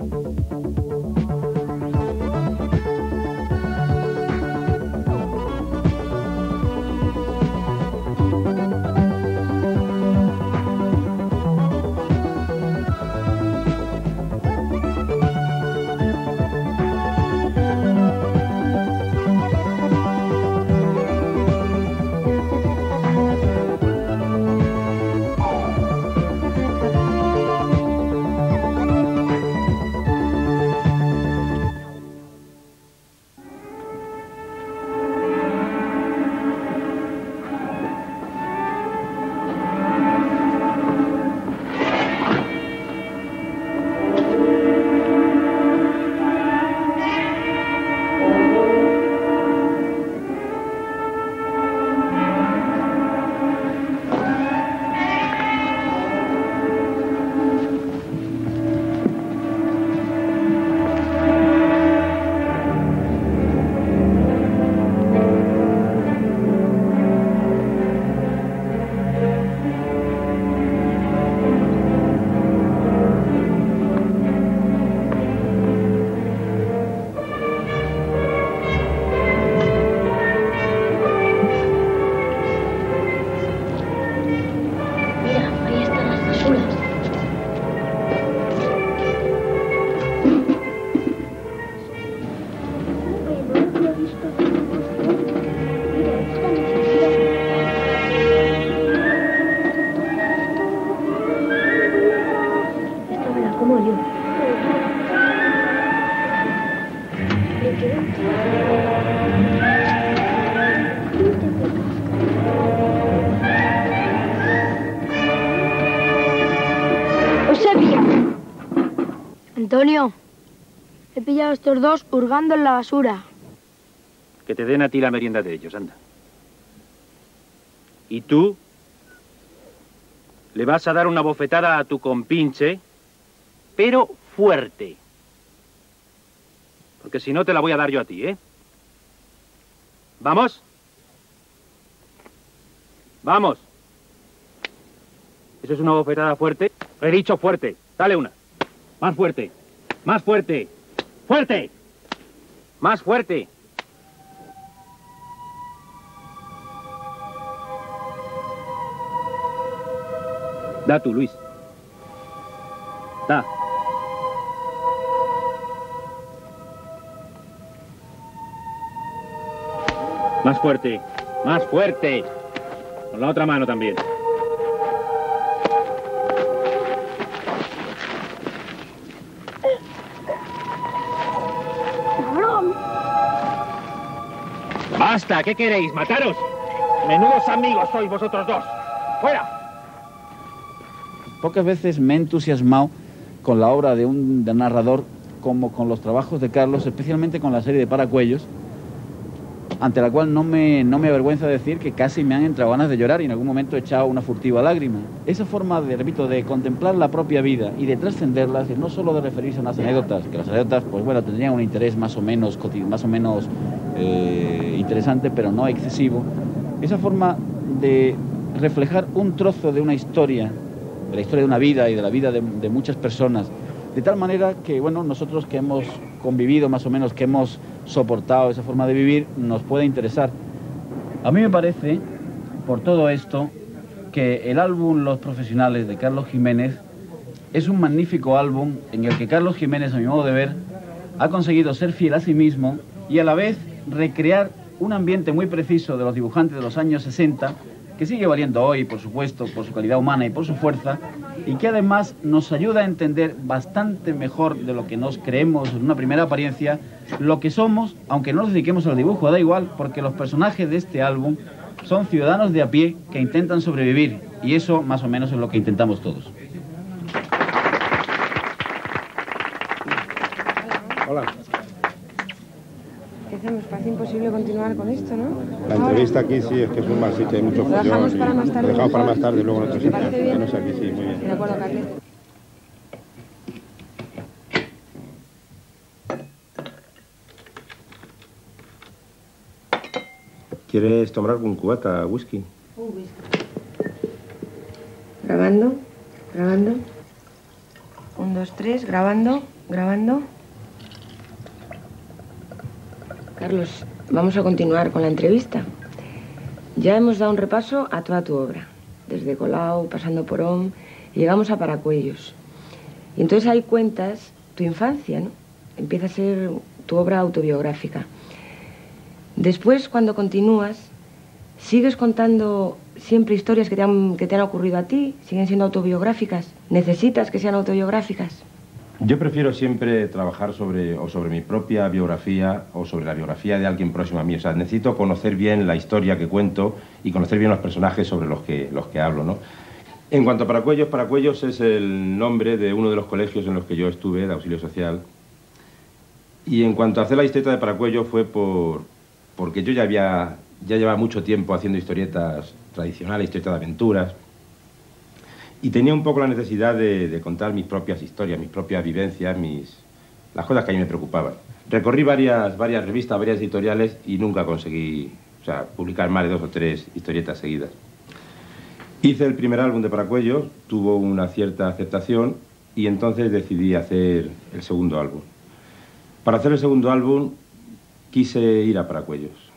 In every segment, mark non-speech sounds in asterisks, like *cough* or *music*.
あ。Estos dos hurgando en la basura. Que te den a ti la merienda de ellos, anda. Y tú le vas a dar una bofetada a tu compinche, pero fuerte. Porque si no, te la voy a dar yo a ti, ¿eh? ¿Vamos? Vamos. ¿Eso es una bofetada fuerte? He dicho fuerte. Dale una. Más fuerte. Más fuerte. ¡Fuerte! Más fuerte. Da tú, Luis. Da. Más fuerte. Más fuerte. Con la otra mano también. ¿Qué queréis? ¿Mataros? Menudos amigos sois vosotros dos. ¡Fuera! Pocas veces me he entusiasmado con la obra de un narrador como con los trabajos de Carlos, especialmente con la serie de Paracuellos, ante la cual no me, no me avergüenza decir que casi me han entrado ganas de llorar y en algún momento he echado una furtiva lágrima. Esa forma, de, repito, de contemplar la propia vida y de trascenderlas, y no solo de referirse a unas anécdotas, que las anécdotas, pues bueno, tendrían un interés más o menos, más o menos eh, interesante, pero no excesivo. Esa forma de reflejar un trozo de una historia, de la historia de una vida y de la vida de, de muchas personas, de tal manera que, bueno, nosotros que hemos convivido más o menos, que hemos soportado esa forma de vivir, nos puede interesar. A mí me parece, por todo esto, que el álbum Los Profesionales de Carlos Jiménez es un magnífico álbum en el que Carlos Jiménez, a mi modo de ver, ha conseguido ser fiel a sí mismo y a la vez recrear un ambiente muy preciso de los dibujantes de los años 60, que sigue valiendo hoy, por supuesto, por su calidad humana y por su fuerza, y que además nos ayuda a entender bastante mejor de lo que nos creemos en una primera apariencia, lo que somos, aunque no nos dediquemos al dibujo, da igual, porque los personajes de este álbum son ciudadanos de a pie que intentan sobrevivir, y eso más o menos es lo que intentamos todos. Hola. ¿Qué hacemos? Parece imposible continuar con esto, ¿no? La entrevista aquí sí, es que es un mal sitio, hay mucho Lo dejamos follón. para más tarde Lo dejamos para más tarde, luego en otro ¿Te sitio. parece bien? Que no sea aquí, sí, muy bien. De acuerdo, Carles. ¿Quieres tomar algún cubata, whisky? Grabando, grabando. Un, dos, tres, grabando, grabando. Carlos, vamos a continuar con la entrevista. Ya hemos dado un repaso a toda tu obra, desde Colau, pasando por Om, y llegamos a Paracuellos. Y entonces ahí cuentas tu infancia, ¿no? Empieza a ser tu obra autobiográfica. Después, cuando continúas, sigues contando siempre historias que te, han, que te han ocurrido a ti, siguen siendo autobiográficas. ¿Necesitas que sean autobiográficas? Yo prefiero siempre trabajar sobre, o sobre mi propia biografía o sobre la biografía de alguien próximo a mí. O sea, necesito conocer bien la historia que cuento y conocer bien los personajes sobre los que, los que hablo, ¿no? En cuanto a Paracuellos, Paracuellos es el nombre de uno de los colegios en los que yo estuve, de auxilio social. Y en cuanto a hacer la historieta de Paracuellos fue por, porque yo ya había, ya llevaba mucho tiempo haciendo historietas tradicionales, historietas de aventuras. Y tenía un poco la necesidad de, contar mis propias historias, mis propias vivencias, mis, las cosas que a mí me preocupaban. Recorrí varias, varias revistas, varias editoriales y nunca conseguí o sea, publicar más de dos o tres historietas seguidas. Hice el primer álbum de Paracuellos, tuvo una cierta aceptación y entonces decidí hacer el segundo álbum. Para hacer el segundo álbum quise ir a Paracuellos.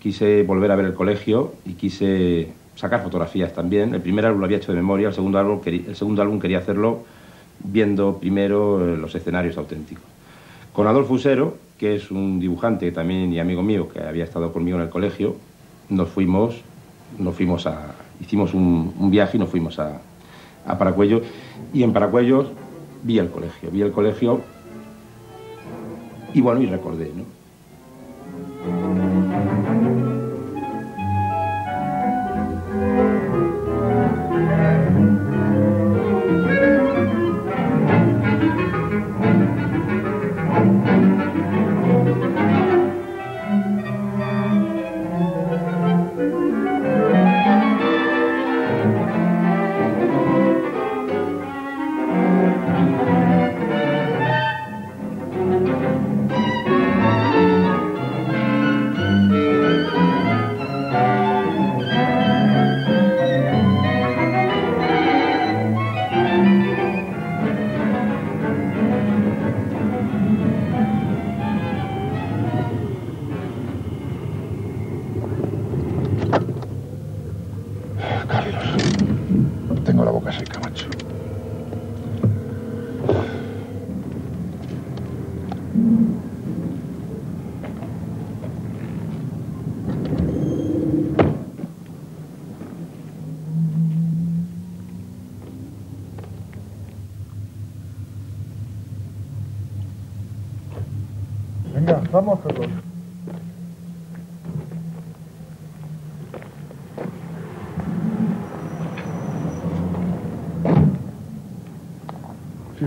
Quise volver a ver el colegio y quise sacar fotografías también. El primer álbum lo había hecho de memoria, el segundo álbum, el segundo álbum quería hacerlo viendo primero eh, los escenarios auténticos. Con Adolfo Usero, que es un dibujante también y amigo mío que había estado conmigo en el colegio, nos fuimos, nos fuimos a, hicimos un, viaje y nos fuimos a, a Paracuellos. Y en Paracuellos vi el colegio, vi el colegio y bueno, y recordé, ¿no?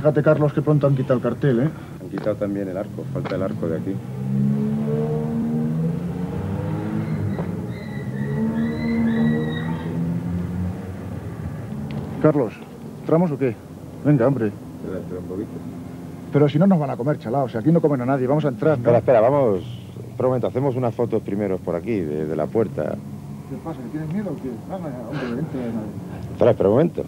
Fíjate, Carlos, que pronto han quitado el cartel, ¿eh? Han quitado también el arco, falta el arco de aquí. Carlos, ¿tramos o qué? Venga, hombre. Espera, espera un poquito. Pero si no nos van a comer, chalao. Si aquí no comen a nadie, vamos a entrar, ¿no? Espera, espera, vamos. Espera un momento, hacemos unas fotos primero por aquí, de, de la puerta. ¿Qué pasa? ¿Que ¿Tienes miedo o qué? Venga, hombre. Espera, espera un momento.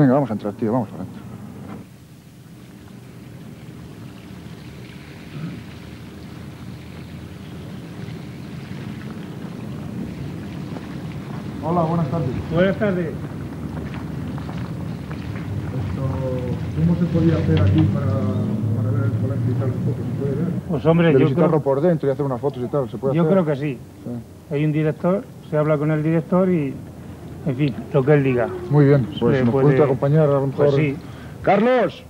Venga, vamos a entrar, tío, vamos para adentro. Hola, buenas tardes. Buenas tardes. Esto, ¿Cómo se podía hacer aquí para, para ver el colegio y tal? Un poco, ¿se puede ver? Pues hombre, De yo visitarlo creo, por dentro y hacer unas fotos y tal, ¿se puede yo hacer? creo que sí. Sí. Hay un director, se habla con el director y, en fin, lo que él diga. Muy bien, pues nos puede- puede acompañar a lo mejor. Pues sí. ¡Carlos!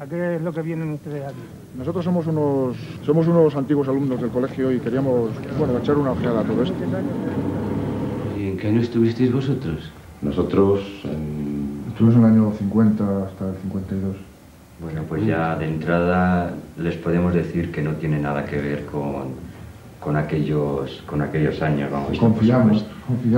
¿A qué es lo que vienen ustedes aquí? Nosotros somos unos, somos unos antiguos alumnos del colegio y queríamos, bueno, echar una ojeada a todo esto. ¿Y en qué año estuvisteis vosotros? Nosotros, en- Estuvimos en el año 50 hasta el 52. Bueno, pues ya de entrada les podemos decir que no tiene nada que ver con, con, aquellos, con aquellos años, vamos. Confiamos, que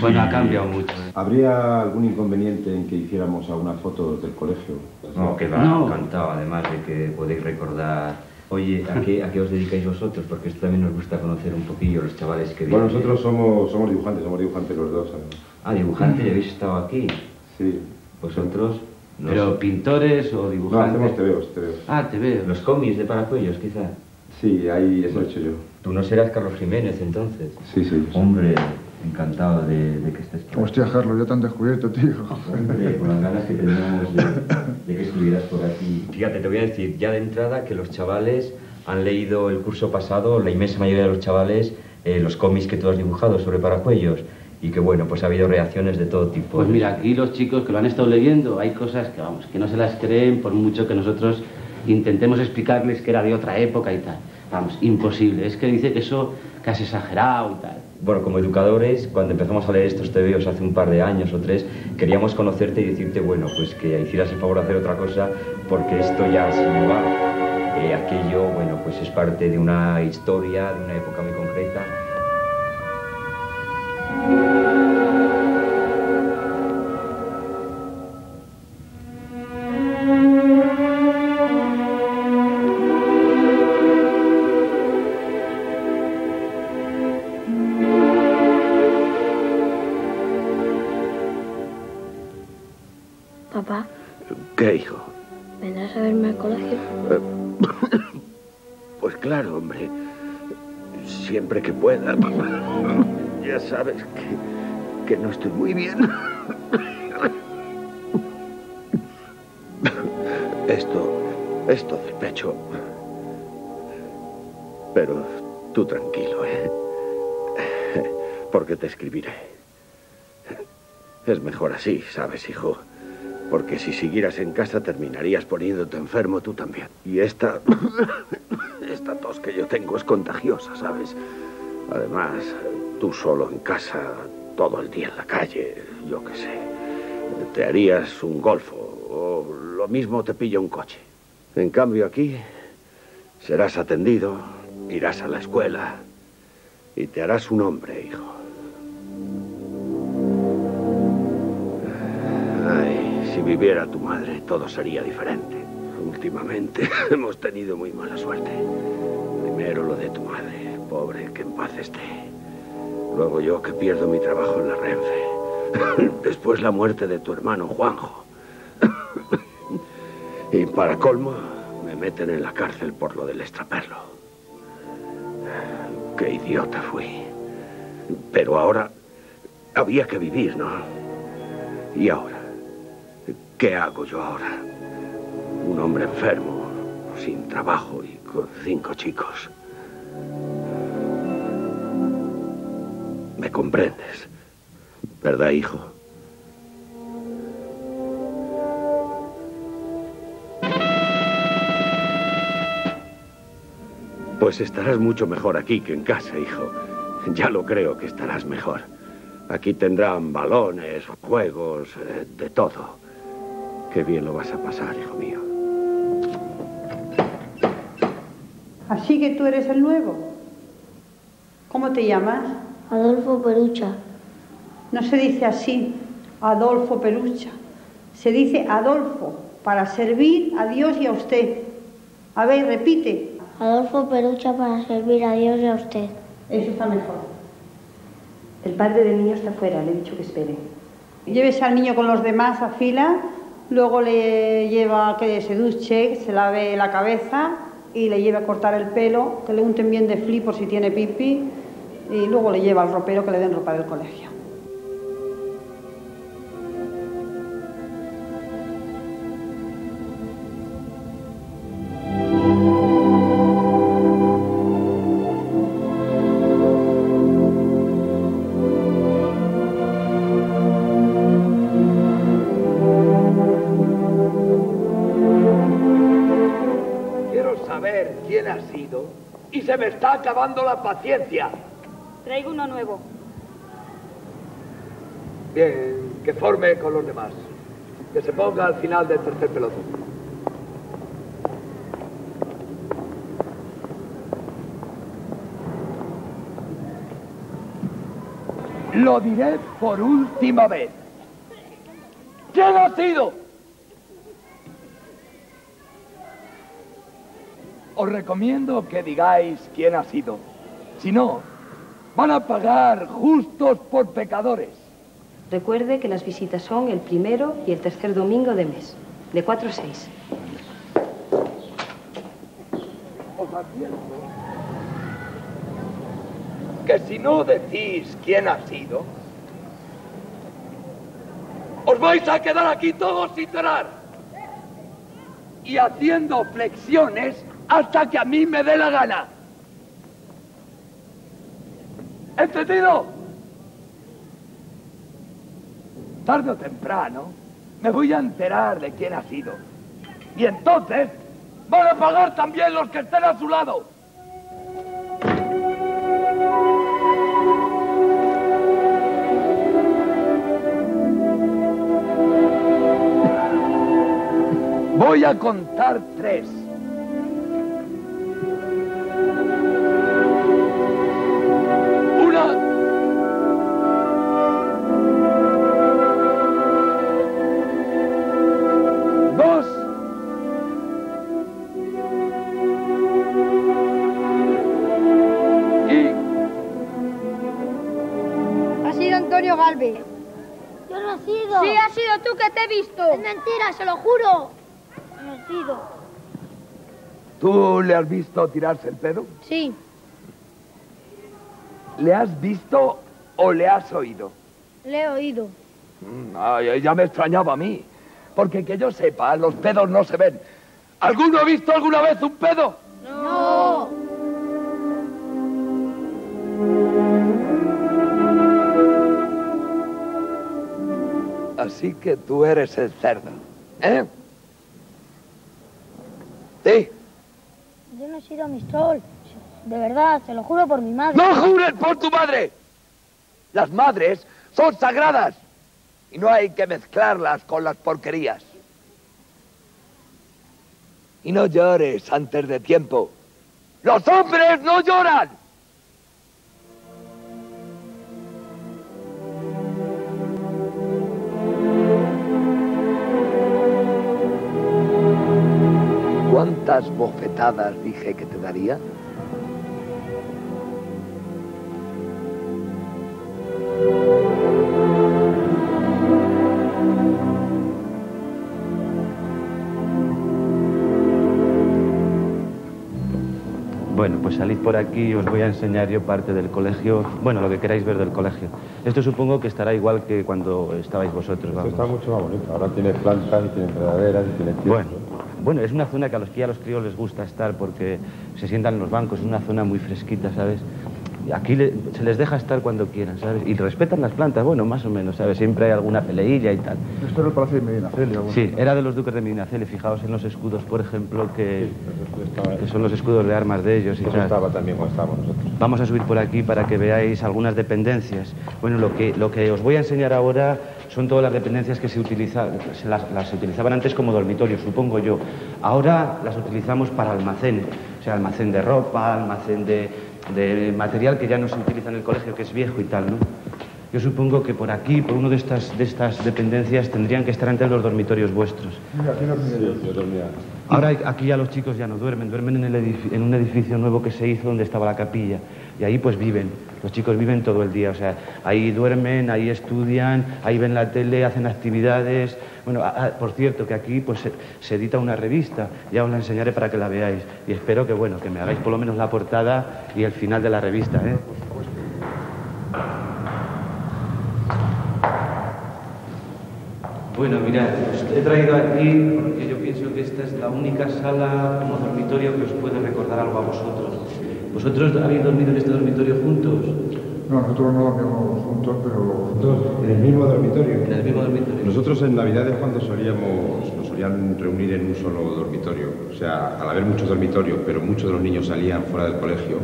Bueno, sí. ha cambiado mucho. ¿eh? ¿habría algún inconveniente en que hiciéramos algunas fotos del colegio? No, que va No. encantado, además de que podéis recordar Oye, ¿a qué, ¿a qué os dedicáis vosotros? Porque esto también nos gusta conocer un poquillo los chavales que Bueno, vienen. nosotros somos, somos dibujantes, somos dibujantes los dos. además. Ah, dibujante, ¿y habéis estado aquí? Sí. ¿Vosotros? Pero pintores o No, dibujantes. hacemos tebeos, tebeos. Ah, te veo. los cómics de Paracuellos, quizá. Sí, ahí eso he hecho yo. Tú no serás Carlos Jiménez, entonces. Sí, sí. Hombre, encantado de, de que estés por aquí. Hostia, Carlos, ya te han descubierto, tío. Hombre, con las ganas que teníamos de, de que estuvieras por aquí. Fíjate, te voy a decir ya de entrada que los chavales han leído el curso pasado, la inmensa mayoría de los chavales, eh, los cómics que tú has dibujado sobre Paracuellos. Y que bueno, pues ha habido reacciones de todo tipo. Pues mira, aquí los chicos que lo han estado leyendo, hay cosas que, vamos, que no se las creen por mucho que nosotros intentemos explicarles que era de otra época y tal. Vamos, imposible. Es que dice que eso casi exagerado y tal. Bueno, como educadores, cuando empezamos a leer estos TVOs hace un par de años o tres, queríamos conocerte y decirte, bueno, pues que hicieras el favor de hacer otra cosa, porque esto ya así no. Eh, aquello, bueno, pues es parte de una historia, de una época muy muy bien. Esto, esto del pecho. Pero tú tranquilo, ¿eh? Porque te escribiré. Es mejor así, ¿sabes, hijo? Porque si siguieras en casa terminarías poniéndote enfermo tú también. Y esta... esta tos que yo tengo es contagiosa, ¿sabes? Además, tú solo en casa, todo el día en la calle, yo qué sé. Te harías un golfo o lo mismo te pilla un coche. En cambio aquí, serás atendido, irás a la escuela y te harás un hombre, hijo. Ay, si viviera tu madre, todo sería diferente. Últimamente *laughs* hemos tenido muy mala suerte. Primero lo de tu madre, pobre, que en paz esté. Luego yo que pierdo mi trabajo en la Renfe. *laughs* Después la muerte de tu hermano Juanjo. *laughs* Y para colmo, me meten en la cárcel por lo del extraperlo. Qué idiota fui. Pero ahora había que vivir, ¿no? ¿Y ahora? ¿Qué hago yo ahora? Un hombre enfermo, sin trabajo y con cinco chicos. ¿Me comprendes? ¿Verdad, hijo? Pues estarás mucho mejor aquí que en casa, hijo. Ya lo creo que estarás mejor. Aquí tendrán balones, juegos, eh, de todo. Qué bien lo vas a pasar, hijo mío. Así que tú eres el nuevo. ¿Cómo te llamas? Adolfo Perucha. No se dice así, Adolfo Perucha. Se dice Adolfo, para servir a Dios y a usted. A ver, repite. Adolfo Perucha para servir a Dios y a usted. Eso está mejor. El padre del niño está fuera, le he dicho que espere. Llévese al niño con los demás a fila, luego le lleva que se duche, se lave la cabeza y le lleve a cortar el pelo, que le unten bien de flip por si tiene pipi y luego le lleva al ropero que le den ropa del colegio. Quiero saber quién ha sido y se me está acabando la paciencia. Traigo uno nuevo. Bien, que forme con los demás. Que se ponga al final del tercer pelotón. Lo diré por última vez. ¿Quién ha sido? os recomiendo que digáis quién ha sido. Si no, van a pagar justos por pecadores. Recuerde que las visitas son el primero y el tercer domingo de mes, de 4 a 6. Os advierto que si no decís quién ha sido, os vais a quedar aquí todos sin cenar y haciendo flexiones hasta que a mí me dé la gana. ¿Entendido? Tarde o temprano me voy a enterar de quién ha sido. Y entonces van a pagar también los que estén a su lado. Voy a contar tres. Sido. Tú que te he visto. Es mentira, se lo juro. No he sido. ¿Tú le has visto tirarse el pedo? Sí. ¿Le has visto o le has oído? Le he oído. Mm, ay, ya me extrañaba a mí. Porque que yo sepa, los pedos no se ven. ¿Alguno ha visto alguna vez un pedo? No. Así que tú eres el cerdo. ¿Eh? Sí. Yo no he sido Mistral. De verdad, se lo juro por mi madre. ¡No jures por tu madre! Las madres son sagradas y no hay que mezclarlas con las porquerías. Y no llores antes de tiempo. ¡Los hombres no lloran! ¿Cuántas bofetadas dije que te daría? Bueno, pues salid por aquí y os voy a enseñar yo parte del colegio, bueno, lo que queráis ver del colegio. Esto supongo que estará igual que cuando estabais vosotros, Esto está mucho más bonito. Ahora tiene plantas, y tiene enredaderas, y tiene tiempo. Bueno, bueno, es una zona que a los que a los críos les gusta estar porque se sientan en los bancos, es una zona muy fresquita, ¿sabes? Aquí le- se les deja estar cuando quieran, ¿sabes? Y respetan las plantas, bueno, más o menos, ¿sabes? Siempre hay alguna peleilla y tal. Esto era el Palacio de Medinaceli. Sí, era de los duques de Medinaceli. Fijaos en los escudos, por ejemplo, que, que son los escudos de armas de ellos. y Eso tal. estaba también cuando estábamos nosotros. Vamos a subir por aquí para que veáis algunas dependencias. Bueno, lo que, lo que os voy a enseñar ahora son todas las dependencias que se, utiliza- se las, las utilizaban antes como dormitorios, supongo yo. Ahora las utilizamos para almacenes, o sea, almacén de ropa, almacén de, de material que ya no se utiliza en el colegio, que es viejo y tal, ¿no? Yo supongo que por aquí, por una de estas, de estas dependencias, tendrían que estar antes los dormitorios vuestros. Mira, aquí dormía yo. Yo dormía. Ahora aquí ya los chicos ya no duermen, duermen en, el en un edificio nuevo que se hizo donde estaba la capilla. Y ahí pues viven, los chicos viven todo el día, o sea, ahí duermen, ahí estudian, ahí ven la tele, hacen actividades. Bueno, a- a- por cierto que aquí pues se, se edita una revista, ya os la enseñaré para que la veáis. Y espero que bueno, que me hagáis por lo menos la portada y el final de la revista, ¿eh? Bueno, mirad, os he traído aquí porque yo pienso que esta es la única sala como dormitorio que os puede recordar algo a vosotros. ¿Vosotros habéis dormido en este dormitorio juntos? No, nosotros no dormíamos juntos, pero... En el mismo dormitorio. En el mismo dormitorio. Nosotros en Navidades cuando solíamos, nos solían reunir en un solo dormitorio. O sea, al haber muchos dormitorios, pero muchos de los niños salían fuera del colegio,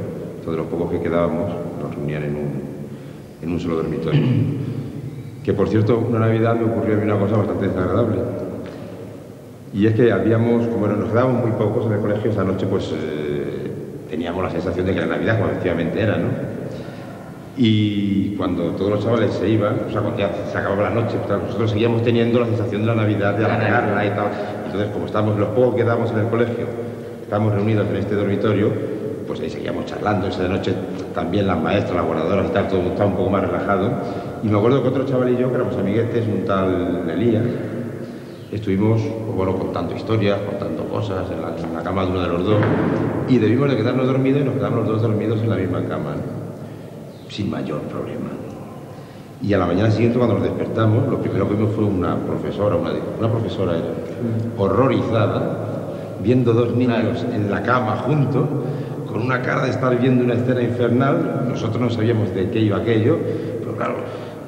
todos los pocos que quedábamos nos reunían en un, en un solo dormitorio. *coughs* Que por cierto, una Navidad me ocurrió a mí una cosa bastante desagradable. Y es que habíamos, como nos quedábamos muy pocos en el colegio, esa noche pues eh, teníamos la sensación de que la Navidad, como efectivamente era, ¿no? Y cuando todos los chavales se iban, o sea, cuando ya se acababa la noche, pues, nosotros seguíamos teniendo la sensación de la Navidad, de alargarla y tal. Entonces, como estábamos los pocos que quedábamos en el colegio, estábamos reunidos en este dormitorio, pues ahí seguíamos charlando. Esa noche también las maestras, las guardadoras y tal, todo estaba un poco más relajado. Y me acuerdo que otro chaval y yo, que éramos amiguetes, un tal Elías, estuvimos, pues bueno, contando historias, contando cosas en la, en la cama de uno de los dos. Y debimos de quedarnos dormidos y nos quedamos los dos dormidos en la misma cama, ¿no? sin mayor problema. Y a la mañana siguiente, cuando nos despertamos, lo primero que vimos fue una profesora, una, una profesora era, horrorizada, viendo dos niños en la cama juntos, con una cara de estar viendo una escena infernal. Nosotros no sabíamos de qué iba aquello, pero claro,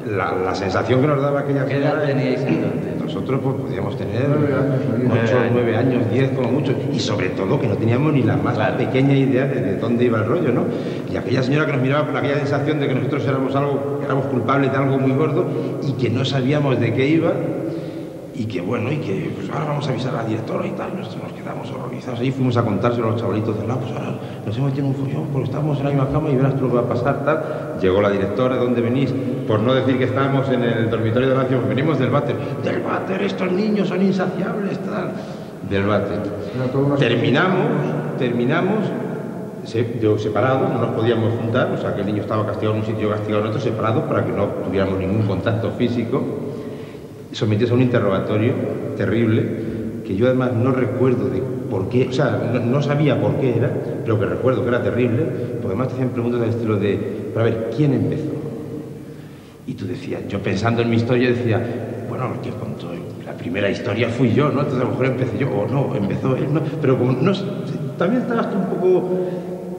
la, la sensación que nos daba aquella ¿Qué edad señora- teníais entonces? Nosotros pues podíamos tener 8, 9 años, 10 como mucho, y sobre todo que no teníamos ni la más pequeña idea de, de dónde iba el rollo, ¿no? Y aquella señora que nos miraba con aquella sensación de que nosotros éramos algo, que éramos culpables de algo muy gordo y que no sabíamos de qué iba, y que bueno, y que pues ahora vamos a avisar a la directora y tal, nosotros nos quedamos horrorizados ahí, fuimos a contárselo a los chavalitos de lado, pues ahora nos hemos metido en un follón porque estábamos en la misma cama y verás tú lo que va a pasar, tal. Llegó la directora, ¿dónde venís? Por no decir que estábamos en el dormitorio de la nación, venimos del váter. Del váter, estos niños son insaciables, tal. Del váter. Terminamos, terminamos se- separados, no nos podíamos juntar, o sea que el niño estaba castigado en un sitio, castigado en otro, separados para que no tuviéramos ningún contacto físico sometidos a un interrogatorio terrible que yo además no recuerdo de por qué, o sea, no, sabía por qué era, pero que recuerdo que era terrible, porque además te hacían preguntas del estilo de, pero ver, ¿quién empezó? Y tú decías, yo pensando en mi historia decía, bueno, el que contó la primera historia fui yo, ¿no? Entonces a lo mejor empecé yo, o no, empezó él, ¿no? Pero como no, también estabas tú un poco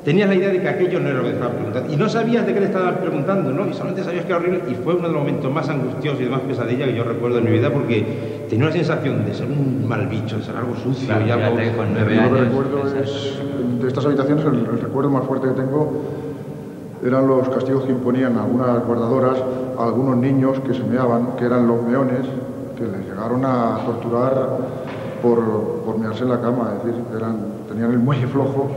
tenías la idea de que aquello no era lo que te estaban preguntando. Y no sabías de qué le estaban preguntando, ¿no? Y solamente sabías que era horrible. Y fue uno de los momentos más angustiosos y de más pesadilla que yo recuerdo en mi vida porque tenía una sensación de ser un mal bicho, de ser algo sucio y algo... Yo lo recuerdo es, de estas habitaciones, el, el recuerdo más fuerte que tengo eran los castigos que imponían algunas guardadoras a algunos niños que se meaban, que eran los meones, que les llegaron a torturar por, por mearse en la cama, es decir, eran, tenían el muelle flojo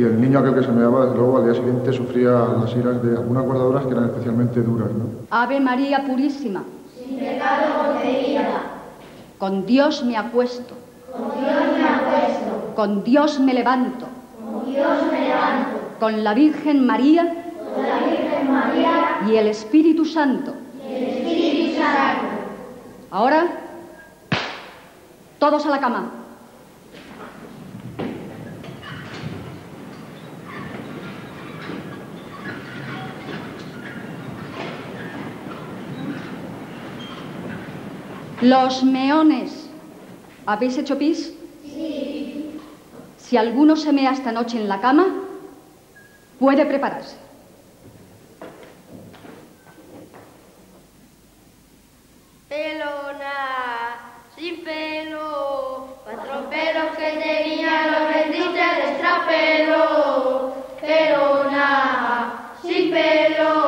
y el niño aquel que se meaba, desde luego al día siguiente sufría las iras de algunas guardadoras que eran especialmente duras. ¿no? Ave María Purísima. Sin pecado concebida. Con Dios me acuesto. Con Dios me acuesto. Con Dios me levanto. Con Dios me levanto. Con la Virgen María Con la Virgen María y el Espíritu Santo. y el Espíritu Santo. Ahora, todos a la cama. Los meones. ¿Habéis hecho pis? Sí. Si alguno se mea esta noche en la cama, puede prepararse. Pelona, sin pelo, cuatro pelos que tenía los vendiste al extrapelo. Pelona, sin pelo,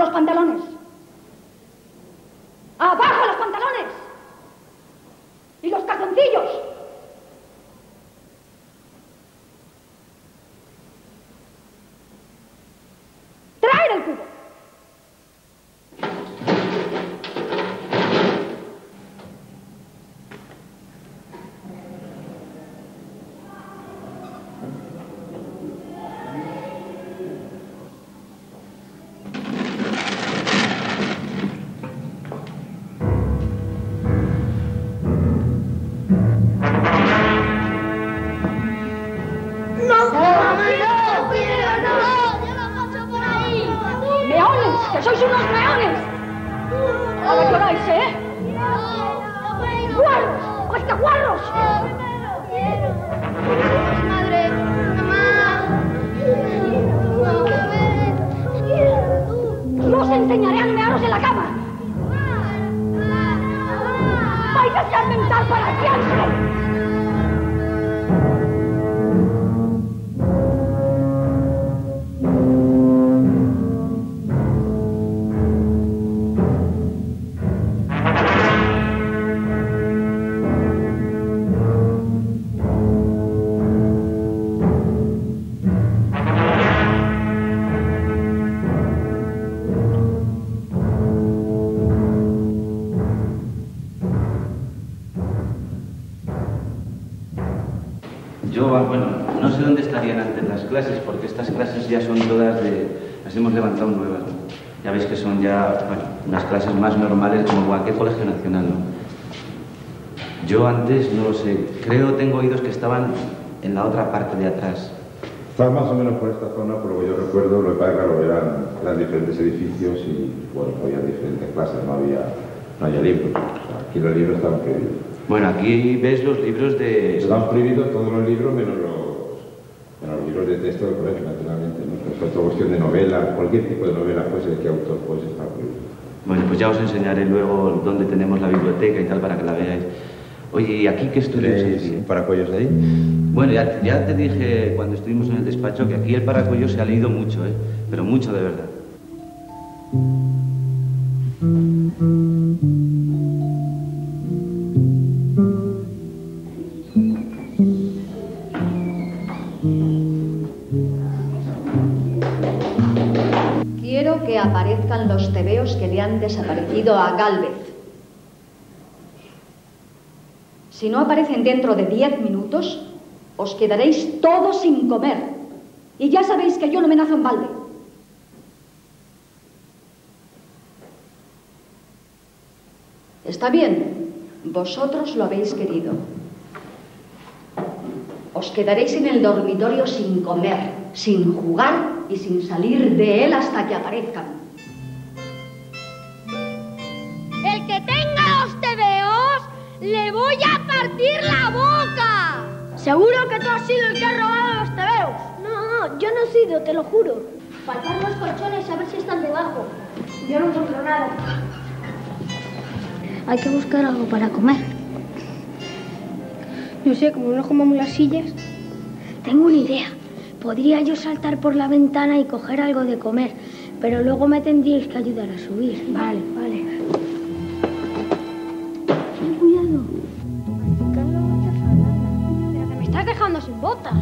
los pantalones. ¡Abajo los pantalones! ¡Y los calzoncillos! Antes, no lo sé, creo, tengo oídos que estaban en la otra parte de atrás. Estaba más o menos por esta zona, por lo que yo recuerdo, lo que pasa es claro, eran, eran diferentes edificios y, bueno, había diferentes clases, no había, no había libros. O sea, aquí los libros estaban prohibidos. Bueno, aquí ves los libros de... Estaban prohibidos todos los libros menos los, menos los libros de texto del colegio, naturalmente. ¿no? Respecto a cuestión de novelas, cualquier tipo de novela, pues de qué autor, pues está prohibido. Bueno, pues ya os enseñaré luego dónde tenemos la biblioteca y tal para que la veáis. Oye, ¿y aquí qué estudios ¿Tenéis hay? paracuellos de ahí? Bueno, ya, ya te dije cuando estuvimos en el despacho que aquí el paracuello se ha leído mucho, ¿eh? Pero mucho de verdad. Quiero que aparezcan los tebeos que le han desaparecido a Galvez. Si no aparecen dentro de diez minutos, os quedaréis todos sin comer. Y ya sabéis que yo no me nazo en balde. Está bien, vosotros lo habéis querido. Os quedaréis en el dormitorio sin comer, sin jugar y sin salir de él hasta que aparezcan. El que tenga los tebeos, le voy a partir la boca. ¿Seguro que tú has sido el que ha robado los tebeos? No, no, yo no he sido, te lo juro. Faltan los colchones a ver si están debajo. Yo no encuentro nada. Hay que buscar algo para comer. No sé, como no comamos las sillas. Tengo una idea. Podría yo saltar por la ventana y coger algo de comer, pero luego me tendríais que ayudar a subir. Vale, vale. botas.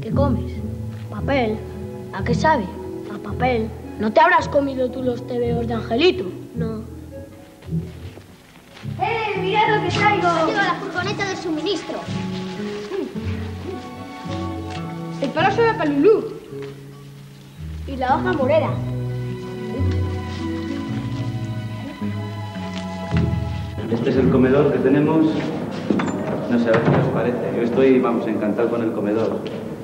¿Qué comes? Papel. ¿A qué sabe? A papel. ¿No te habrás comido tú los tebeos de Angelito? No. Que traigo! Ha la furgoneta de suministro. El palacio de Palulú. Y la hoja morera. Este es el comedor que tenemos. No sé a ver qué os parece. Yo estoy, vamos, encantado con el comedor.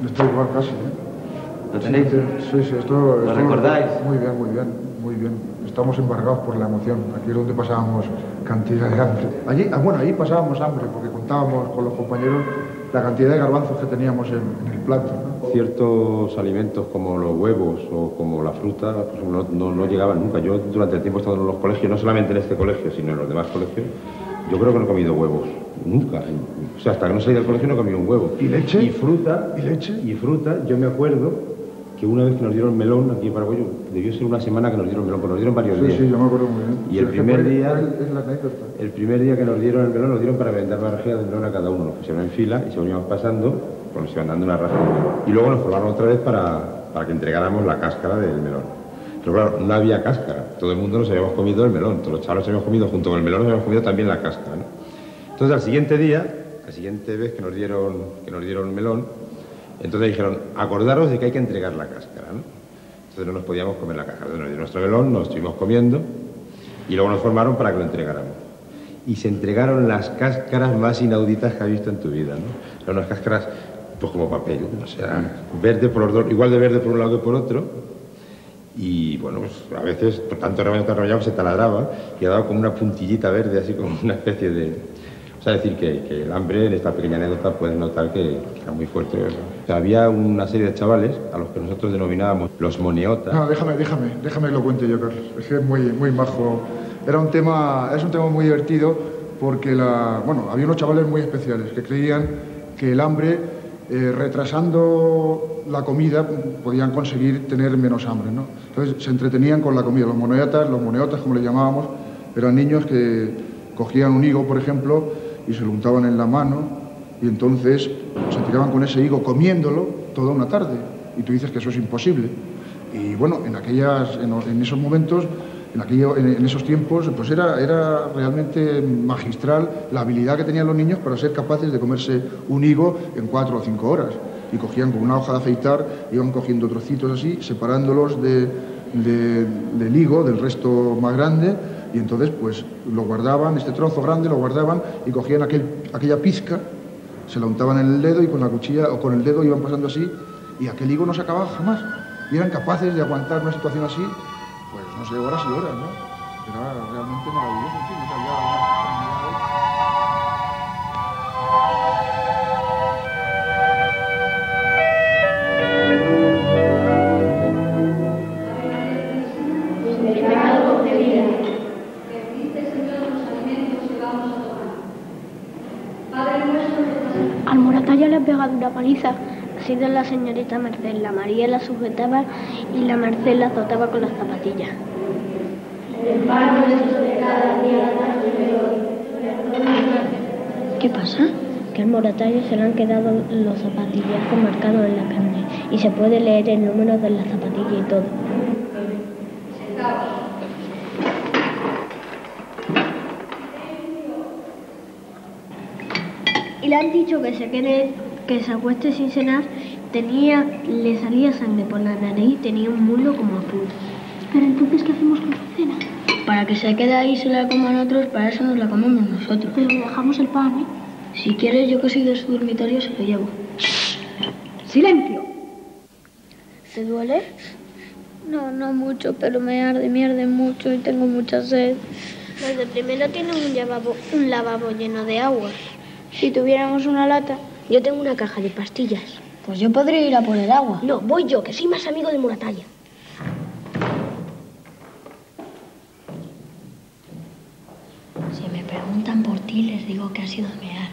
Estoy igual casi, ¿eh? ¿Lo tenéis? Sí, sí, esto... ¿Lo esto- recordáis? Muy bien, muy bien, muy bien. Estamos embargados por la emoción. Aquí es donde pasábamos cantidad de hambre. Allí, ah, bueno, ahí pasábamos hambre porque contábamos con los compañeros la cantidad de garbanzos que teníamos en, en el plato. ¿no? Ciertos alimentos como los huevos o como la fruta pues, no, no- no llegaban nunca. Yo durante el tiempo he estado en los colegios, no solamente en este colegio, sino en los demás colegios, yo creo que no he comido huevos. Nunca. O sea, hasta que no salí del colegio no he comido un huevo. ¿Y leche? Y fruta. ¿Y leche? Y fruta, yo me acuerdo que una vez que nos dieron melón aquí en Paraguay, debió ser una semana que nos dieron melón, pero nos dieron varios Sí, días. sí, yo me acuerdo muy bien. Y el primer día, Es la el primer día que nos dieron el melón, nos dieron para vender rajada de melón a cada uno. Nos pusieron en fila y según íbamos pasando, pues nos iban dando una raja. de melón. Y luego nos formaron otra vez para, para que entregáramos la cáscara del melón. Pero claro, no había cáscara. Todo el mundo nos habíamos comido el melón. Todos los chavales habíamos comido, junto con el melón, nos habíamos comido también la cáscara. ¿no? Entonces, al siguiente día, la siguiente vez que nos dieron, que nos dieron melón, entonces dijeron, acordaros de que hay que entregar la cáscara. ¿no? Entonces no nos podíamos comer la cáscara. Entonces dieron nuestro melón, nos estuvimos comiendo y luego nos formaron para que lo entregáramos. Y se entregaron las cáscaras más inauditas que has visto en tu vida, ¿no? Eran unas cáscaras, pues como papel, o sea, verde por los dos, igual de verde por un lado que por otro. Y bueno, pues a veces, por tanto rebaño que rebañamos, se taladraba y ha dado como una puntillita verde, así como una especie de... O sea, decir que, el hambre en esta pequeña anécdota puedes notar que, era muy fuerte. Había una serie de chavales a los que nosotros denominábamos los moneotas. No, déjame, déjame, déjame que lo cuente yo, Carlos. Es que es muy, muy majo. Era un tema, es un tema muy divertido porque la, bueno, había unos chavales muy especiales que creían que el hambre, eh, retrasando la comida, podían conseguir tener menos hambre, ¿no? Entonces se entretenían con la comida. Los moneotas, los moneotas, como le llamábamos, eran niños que cogían un higo, por ejemplo, y se lo untaban en la mano y entonces se tiraban con ese higo comiéndolo toda una tarde. Y tú dices que eso es imposible. Y bueno, en, aquellas, en, esos momentos, en, aquello- en- esos tiempos, pues era, era realmente magistral la habilidad que tenían los niños para ser capaces de comerse un higo en cuatro o cinco horas. Y cogían con una hoja de afeitar, iban cogiendo trocitos así, separándolos de- del higo, del resto más grande, y entonces pues lo guardaban, este trozo grande lo guardaban y cogían aquel, aquella pizca, se la untaban en el dedo y con la cuchilla o con el dedo iban pasando así y aquel higo no se acababa jamás. Y eran capaces de aguantar una situación así, pues no sé, horas y horas, ¿no? Era realmente maravilloso, en fin, no sabía Pegado una paliza. Ha sido la señorita Merced. La María la sujetaba y la Merced la azotaba con las zapatillas. ¿Qué pasa? Que al Moratalla se le han quedado los zapatillazos marcados en la carne y se puede leer el número de la zapatilla y todo. Y le han dicho que se quede, que se acueste sin cenar. Tenía, le salía sangre por la nariz y tenía un muslo como azul. Pero entonces, ¿qué hacemos con su cena? Para que se quede ahí y se la coman otros, para eso nos la comemos nosotros. Pero le dejamos el pan, ¿eh? Si quieres, yo que soy de su dormitorio, se lo llevo. ¡Silencio! ¿Te duele? No, no mucho, pero me arde, me arde mucho y tengo mucha sed. Los de primero tienen un lavabo, un lavabo lleno de agua. Si tuviéramos una lata. Yo tengo una caja de pastillas. Pues yo podría ir a por el agua. No, voy yo, que soy más amigo de Moratalla. Si me preguntan por ti, les digo que ha sido mear.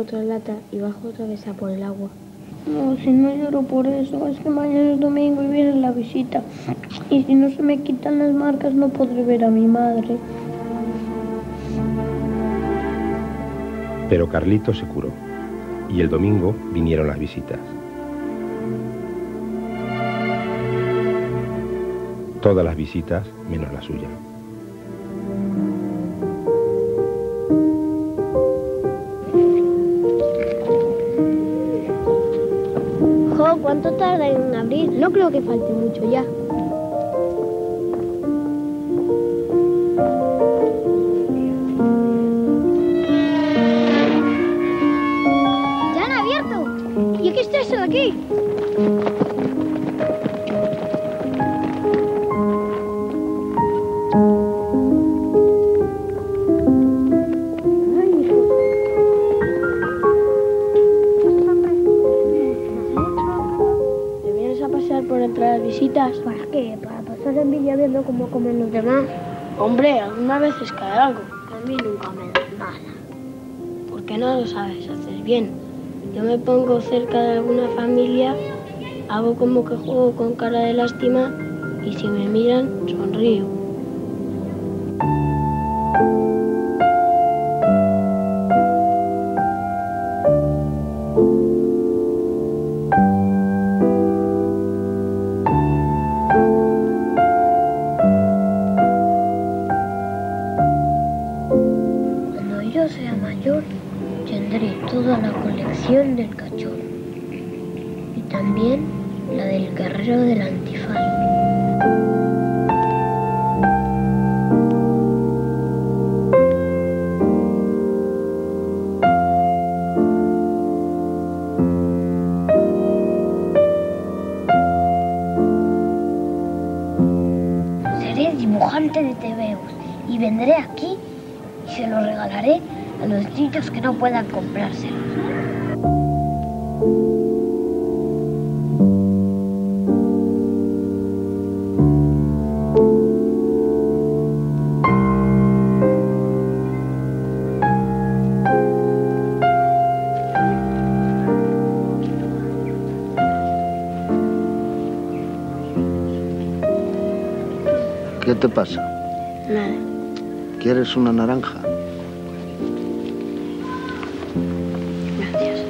Otra lata y bajo otra vez a por el agua. No, si no lloro por eso, es que mañana es domingo y viene la visita. Y si no se me quitan las marcas, no podré ver a mi madre. Pero Carlito se curó. Y el domingo vinieron las visitas. Todas las visitas menos la suya. ¿Cuánto tarda en abrir? No creo que falte mucho ya. ¡Ya han abierto! ¿Y qué está eso de aquí? ¿Para pasar envidia viendo cómo comen los demás? Hombre, algunas veces cae algo. A mí nunca me da nada. Porque no lo sabes hacer bien. Yo me pongo cerca de alguna familia, hago como que juego con cara de lástima y si me miran, sonrío. Te pasa? Nada. ¿Quieres una naranja? Gracias.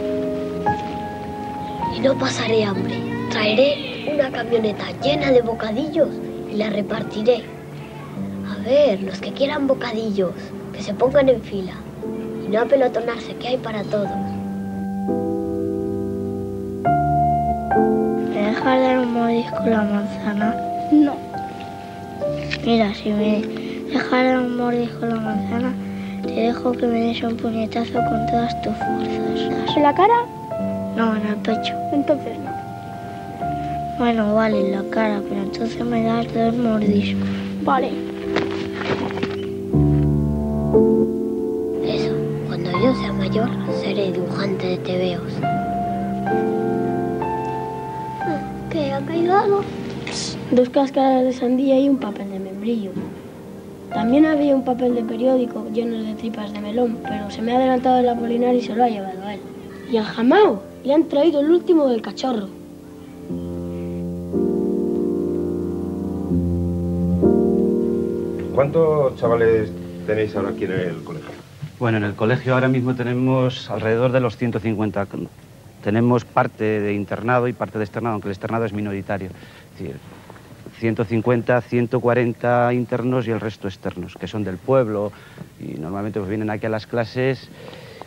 Y no pasaré hambre. Traeré una camioneta llena de bocadillos y la repartiré. A ver, los que quieran bocadillos, que se pongan en fila. Y no apelotonarse, que hay para todos. Mira, si me dejas dar un mordisco la manzana, te dejo que me des un puñetazo con todas tus fuerzas. ¿En la cara? No, en el pecho. Entonces no. Bueno, vale, en la cara, pero entonces me das dos mordiscos. Vale. Eso, cuando yo sea mayor, seré dibujante de tebeos. regalo? Dos cáscaras de sandía y un papel También había un papel de periódico lleno de tripas de melón, pero se me ha adelantado el Apolinar y se lo ha llevado a él. Y al jamao le han traído el último del cachorro. ¿Cuántos chavales tenéis ahora aquí en el colegio? Bueno, en el colegio ahora mismo tenemos alrededor de los 150. Tenemos parte de internado y parte de externado, aunque el externado es minoritario. Es decir, 150, 140 internos y el resto externos, que son del pueblo y normalmente pues vienen aquí a las clases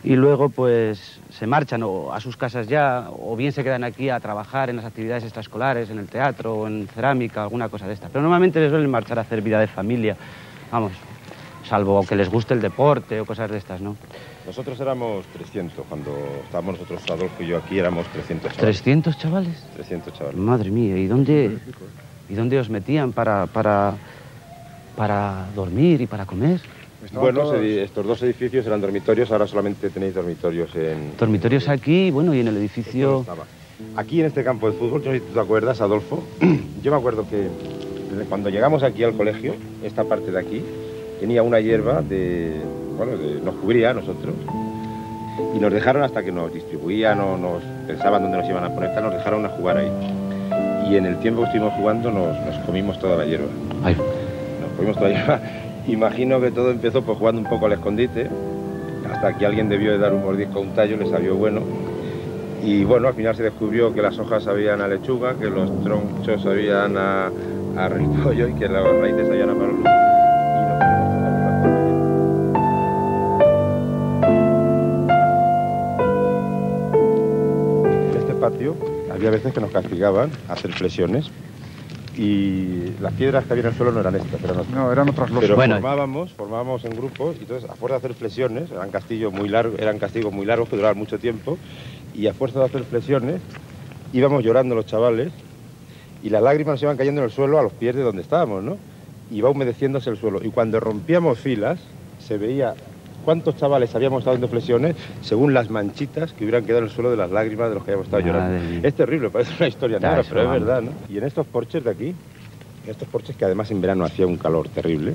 y luego pues se marchan o a sus casas ya o bien se quedan aquí a trabajar en las actividades extraescolares, en el teatro o en cerámica, alguna cosa de esta. Pero normalmente les suelen marchar a hacer vida de familia, vamos, salvo que les guste el deporte o cosas de estas, ¿no? Nosotros éramos 300, cuando estábamos nosotros, Adolfo y yo aquí, éramos 300 chavales. ¿300 chavales? 300 chavales. Madre mía, ¿y dónde, ¿y dónde os metían para, para, para dormir y para comer? Bueno, estos dos edificios eran dormitorios, ahora solamente tenéis dormitorios en... Dormitorios aquí, bueno, y en el edificio... Aquí en este campo de fútbol, yo no sé si tú te acuerdas, Adolfo, *clears throat* yo me acuerdo que cuando llegamos aquí al colegio, esta parte de aquí, tenía una hierba de, bueno, de- nos cubría a nosotros. Y nos dejaron hasta que nos distribuían o nos pensaban dónde nos iban a poner, tal, nos dejaron a jugar ahí. Y en el tiempo que estuvimos jugando nos, nos comimos toda la hierba. Nos comimos toda la hierba. *laughs* Imagino que todo empezó pues jugando un poco al escondite, hasta que alguien debió de dar un mordisco a un tallo, le salió bueno. Y bueno, al final se descubrió que las hojas sabían a lechuga, que los tronchos sabían a, a repollo y que las raíces sabían a palo. En este patio había veces que nos castigaban a hacer flexiones y las piedras que había en el suelo no eran estas, eran otras. No, eran otras losas. Pero Bueno. formábamos, formábamos en grupos y entonces a fuerza de hacer flexiones, eran castillos muy largos, eran castigos muy largos que duraban mucho tiempo y a fuerza de hacer flexiones íbamos llorando los chavales y las lágrimas nos iban cayendo en el suelo a los pies de donde estábamos, ¿no? Iba humedeciéndose el suelo y cuando rompíamos filas se veía cuántos chavales habíamos estado haciendo flexiones según las manchitas que hubieran quedado en el suelo de las lágrimas de los que habíamos estado Madre llorando. mía. Es terrible, parece una historia negra, pero es vamos. verdad, ¿no? Y en estos porches de aquí, en estos porches que además en verano hacía un calor terrible,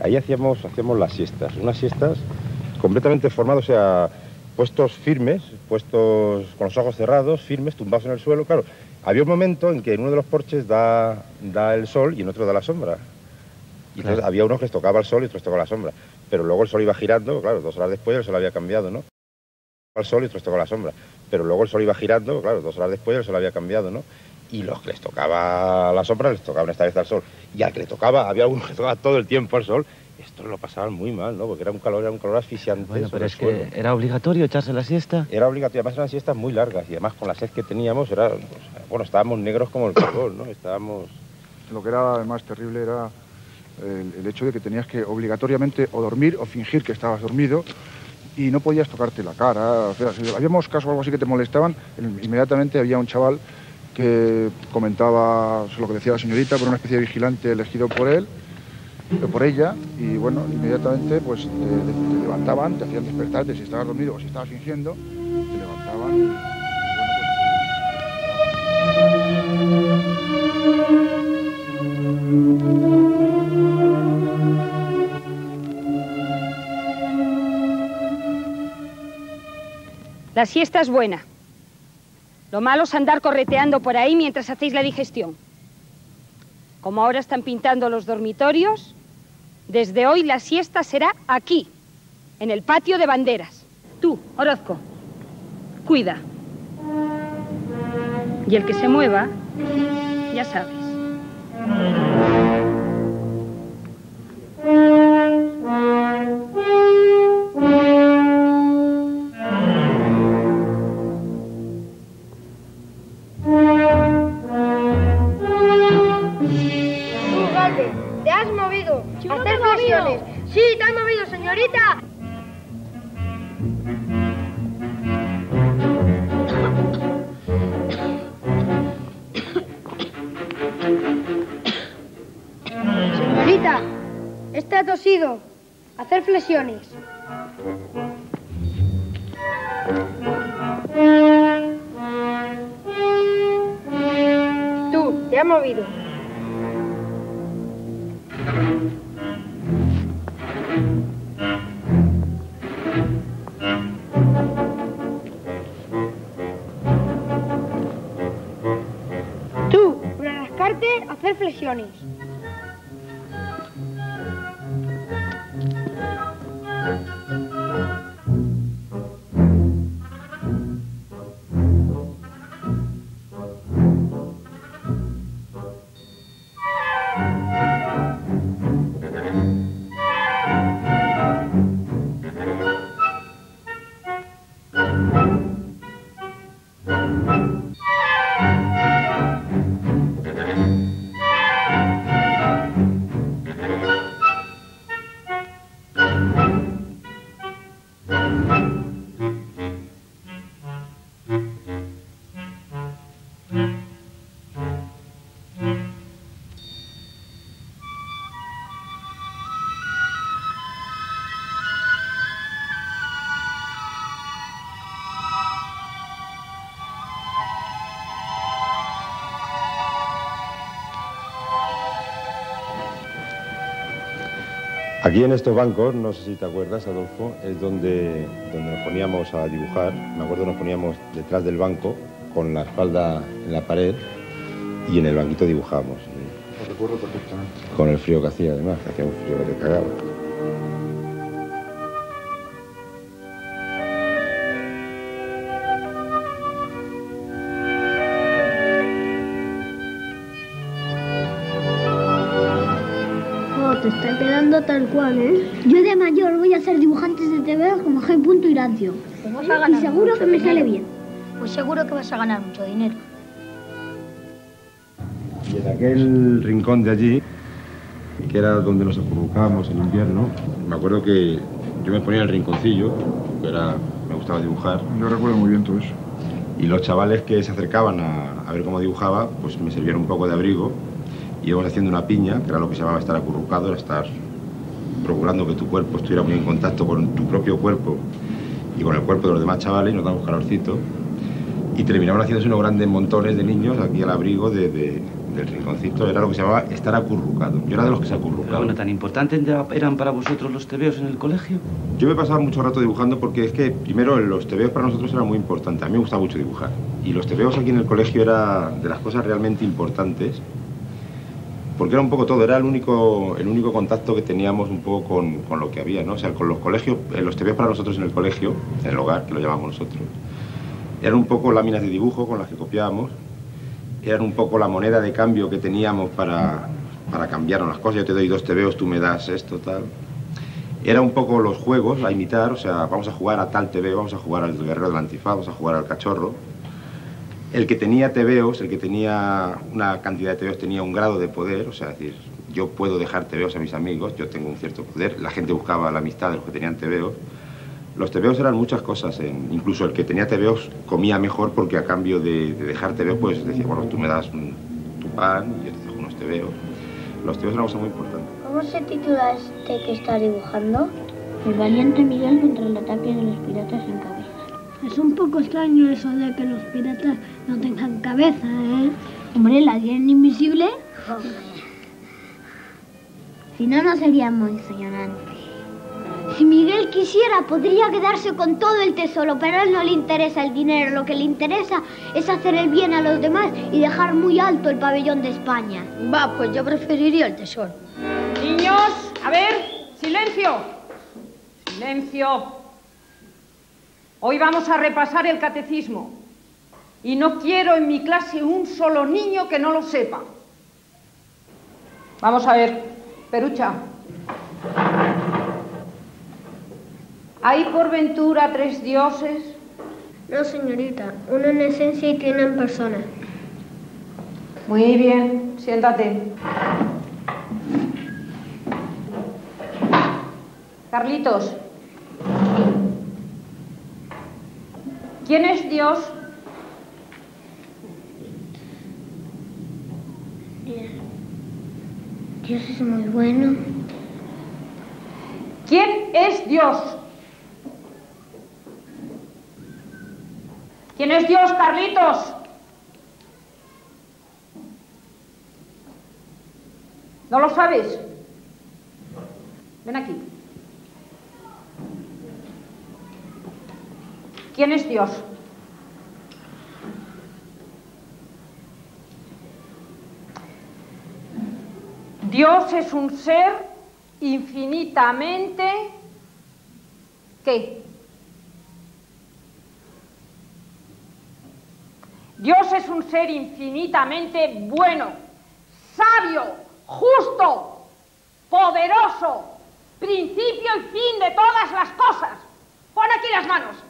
ahí hacíamos, hacíamos las siestas, unas siestas completamente formadas, o sea, puestos firmes, puestos con los ojos cerrados, firmes, tumbados en el suelo, claro. Había un momento en que en uno de los porches da, da el sol y en otro da la sombra. Y entonces había unos que les tocaba el sol y otros les tocaba la sombra. Pero luego el sol iba girando, claro, dos horas después el sol había cambiado, ¿no? El sol y otros les tocaba la sombra. Pero luego el sol iba girando, claro, dos horas después el sol había cambiado, ¿no? Y los que les tocaba la sombra les tocaba esta vez al sol. Y al que le tocaba, había algunos que tocaba todo el tiempo al sol, esto lo pasaban muy mal, ¿no? Porque era un calor, era un calor asfixiante. Bueno, pero es suelo. que era obligatorio echarse la siesta. Era obligatorio, además eran siestas muy largas y además con la sed que teníamos era, pues, bueno, estábamos negros como el *coughs* carbón, ¿no? Estábamos... Lo que era además terrible era el, hecho de que tenías que obligatoriamente o dormir o fingir que estabas dormido y no podías tocarte la cara. O sea, si habíamos casos o algo así que te molestaban, inmediatamente había un chaval que comentaba lo que decía la señorita por una especie de vigilante elegido por él o por ella y bueno, inmediatamente pues te, levantaban, te hacían despertarte si estabas dormido o si estabas fingiendo, te levantaban y, La siesta es buena. Lo malo es andar correteando por ahí mientras hacéis la digestión. Como ahora están pintando los dormitorios, desde hoy la siesta será aquí, en el patio de banderas. Tú, Orozco, cuida. Y el que se mueva, ya sabes. Aquí en estos bancos, no sé si te acuerdas, Adolfo, es donde, donde nos poníamos a dibujar. Me acuerdo nos poníamos detrás del banco, con la espalda en la pared, y en el banquito dibujábamos. Lo recuerdo perfectamente. Con el frío que hacía, además, que hacía un frío que te cagaba. Tal cual, ¿eh? Yo de mayor voy a ser dibujante de TV como G. Irancio. Pues vas a ganar Y seguro mucho que me sale dinero. bien. Pues seguro que vas a ganar mucho dinero. Y en aquel rincón de allí, que era donde nos acurrucábamos en invierno, me acuerdo que yo me ponía en el rinconcillo, que era, me gustaba dibujar. Yo recuerdo muy bien todo eso. Y los chavales que se acercaban a, a ver cómo dibujaba, pues me servían un poco de abrigo. Y íbamos haciendo una piña, que era lo que se llamaba estar acurrucado, era estar procurando que tu cuerpo estuviera muy en contacto con tu propio cuerpo y con el cuerpo de los demás chavales, nos dábamos calorcito. Y terminaban haciéndose unos grandes montones de niños aquí al abrigo de- de- del rinconcito. Era lo que se llamaba estar acurrucado. Yo era de los que se acurrucaban. Bueno, ¿tan importantes eran para vosotros los tebeos en el colegio? Yo me pasaba mucho rato dibujando porque es que, primero, los tebeos para nosotros era muy importante. A mí me gustaba mucho dibujar. Y los tebeos aquí en el colegio era de las cosas realmente importantes. Porque era un poco todo, era el único, el único contacto que teníamos un poco con, con lo que había, ¿no? O sea, con los colegios, eh, los tebeos para nosotros en el colegio, en el hogar, que lo llamamos nosotros, eran un poco láminas de dibujo con las que copiábamos, eran un poco la moneda de cambio que teníamos para, para cambiarnos las cosas. Yo te doy dos tebeos, tú me das esto, tal. Era un poco los juegos a imitar, o sea, vamos a jugar a tal tebeo, vamos a jugar al guerrero del antifaz, vamos a jugar al cachorro. El que tenía tebeos, el que tenía una cantidad de tebeos tenía un grado de poder, o sea, es decir, yo puedo dejar tebeos a mis amigos, yo tengo un cierto poder. La gente buscaba la amistad de los que tenían tebeos. Los tebeos eran muchas cosas, en- incluso el que tenía tebeos comía mejor porque a cambio de, de dejar tebeos, pues decía, bueno, tú me das un- tu pan y yo te dejo unos tebeos. Los tebeos eran una cosa muy importante. ¿Cómo se titula este que está dibujando? El valiente Miguel contra el ataque de los piratas sin cabeza. Es un poco extraño eso de que los piratas no tengan cabeza, ¿eh? Hombre, la tienen invisible. Si no, no sería muy emocionante. Si Miguel quisiera, podría quedarse con todo el tesoro, pero a él no le interesa el dinero. Lo que le interesa es hacer el bien a los demás y dejar muy alto el pabellón de España. Va, pues yo preferiría el tesoro. Niños, a ver, silencio. Silencio. Hoy vamos a repasar el catecismo. Y no quiero en mi clase un solo niño que no lo sepa. Vamos a ver, Perucha. ¿Hay por ventura tres dioses? No, señorita. Uno en esencia y tiene en persona. Muy bien, siéntate. Carlitos. ¿Quién es Dios? Dios es muy bueno. ¿Quién es Dios? ¿Quién es Dios, Carlitos? ¿No lo sabes? Ven aquí. ¿Quién es Dios? Dios es un ser infinitamente... ¿Qué? Dios es un ser infinitamente bueno, sabio, justo, poderoso, principio y fin de todas las cosas. Pon aquí las manos.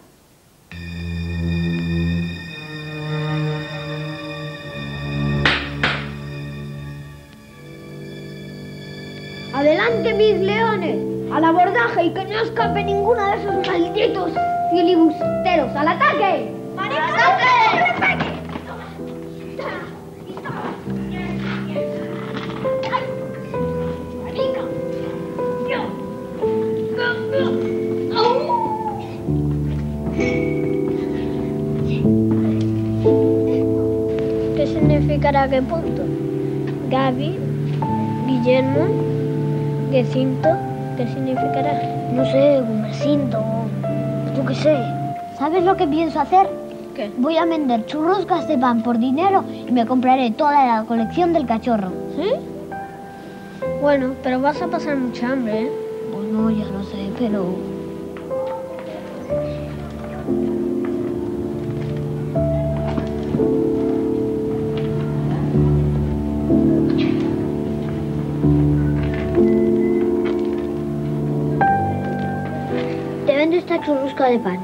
Adelante, mis leones, al abordaje y que no escape ninguno de esos malditos filibusteros. ¡Al ataque! ¡Ataque! ¿Qué significará qué punto? Gaby, Guillermo, Guecinto, ¿qué significará? No sé, un recinto, yo qué sé. ¿Sabes lo que pienso hacer? ¿Qué? Voy a vender churroscas de pan por dinero y me compraré toda la colección del cachorro. ¿Sí? Bueno, pero vas a pasar mucha hambre, ¿eh? Pues no, ya lo sé, pero... de pan.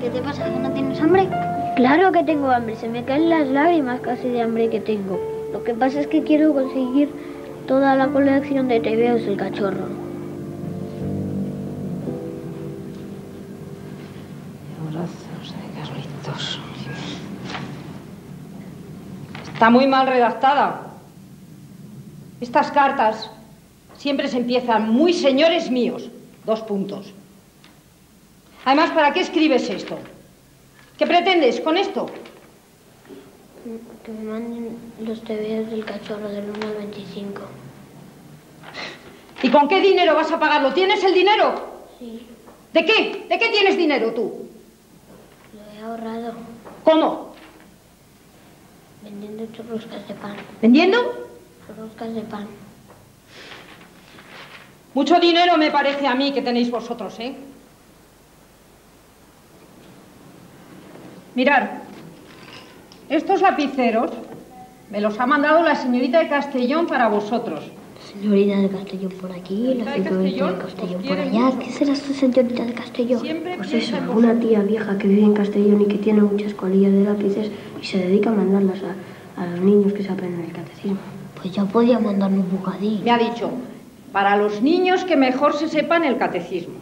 ¿Qué te pasa? ¿Que no tienes hambre? Claro que tengo hambre. Se me caen las lágrimas casi de hambre que tengo. Lo que pasa es que quiero conseguir toda la colección de tebeos del cachorro. Abrazos de Carlitos. Está muy mal redactada. Estas cartas siempre se empiezan muy señores míos. Dos puntos. Además, ¿para qué escribes esto? ¿Qué pretendes con esto? Que me manden los tebeos del cachorro del 1 al 25. ¿Y con qué dinero vas a pagarlo? ¿Tienes el dinero? Sí, ¿De qué? ¿De qué tienes dinero tú? lo he ahorrado ¿Cómo? vendiendo churruscas de pan. ¿Vendiendo? Churruscas de pan. Mucho dinero me parece a mí que tenéis vosotros, ¿eh? Mirad, estos lapiceros me los ha mandado la señorita de Castellón para vosotros. Señorita de Castellón por aquí, la señorita de Castellón por allá. ¿Qué será esta señorita de Castellón? Pues eso, una tía vieja que vive en Castellón y que tiene muchas colillas de lápices y se dedica a mandarlas a, a los niños que se aprenden el catecismo. Pues ya podía mandarme un bocadillo. Me ha dicho, para los niños que mejor se sepan el catecismo.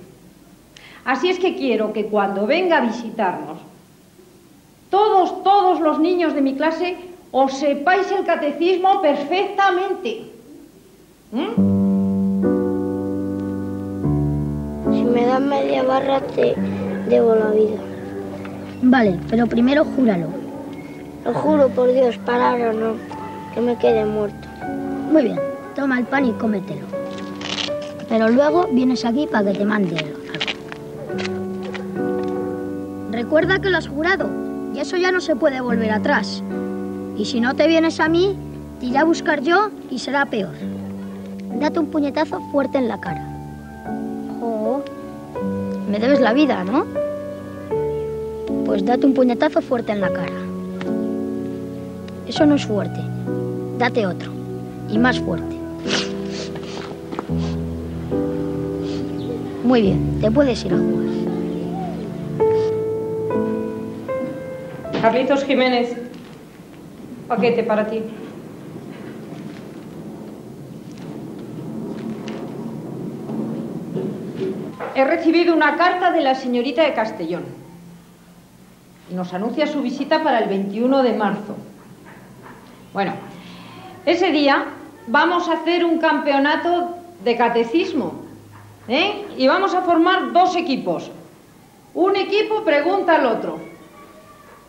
Así es que quiero que cuando venga a visitarnos, todos, todos los niños de mi clase os sepáis el catecismo perfectamente. ¿Mm? Si me das media barra, te debo la vida. Vale, pero primero júralo. Lo juro por Dios, palabra o no, que me quede muerto. Muy bien, toma el pan y cómetelo. Pero luego vienes aquí para que te mande algo. Recuerda que lo has jurado y eso ya no se puede volver atrás. Y si no te vienes a mí, te iré a buscar yo y será peor. Date un puñetazo fuerte en la cara. Jo, me debes la vida, ¿no? Pues date un puñetazo fuerte en la cara. Eso no es fuerte. Date otro. Y más fuerte. Muy bien, te puedes ir a jugar. Carlitos Jiménez, paquete para ti. He recibido una carta de la señorita de Castellón. Nos anuncia su visita para el 21 de marzo. Bueno, ese día vamos a hacer un campeonato de catecismo. ¿eh? Y vamos a formar dos equipos. Un equipo pregunta al otro.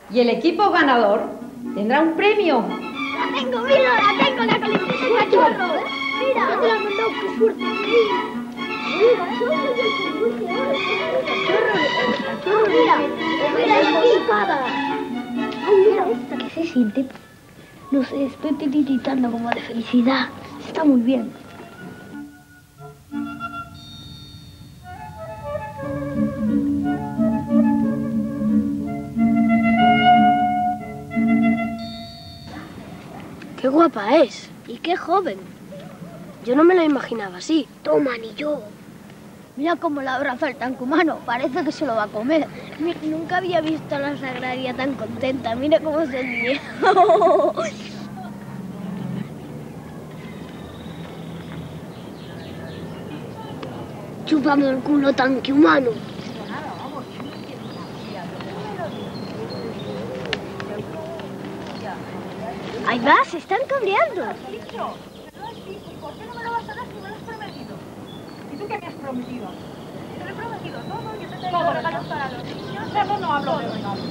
Y el equipo ganador tendrá un premio. La tengo, mira, la tengo, la colección de cachorros. Mira, qué suerte! Mira, mira, mira, mira, Ay, mira esta que se siente. No sé, estoy tiritando como de felicidad. Está muy bien. Qué guapa es. Y qué joven. Yo no me la imaginaba así. Toma, ni yo. Mira cómo la abraza el tancumano. Parece que se lo va a comer. Nunca había visto a la sagraria tan contenta. Mira cómo se ríe. *laughs* Chúpame el culo, tanque humano. Ahí va, se están cabreando. ¿Por qué no me lo vas a dar si me lo has prometido? ¿Y tú qué me has prometido? Te lo he prometido todo, yo te tengo regalos para los niños. Pero no hablo de regalos.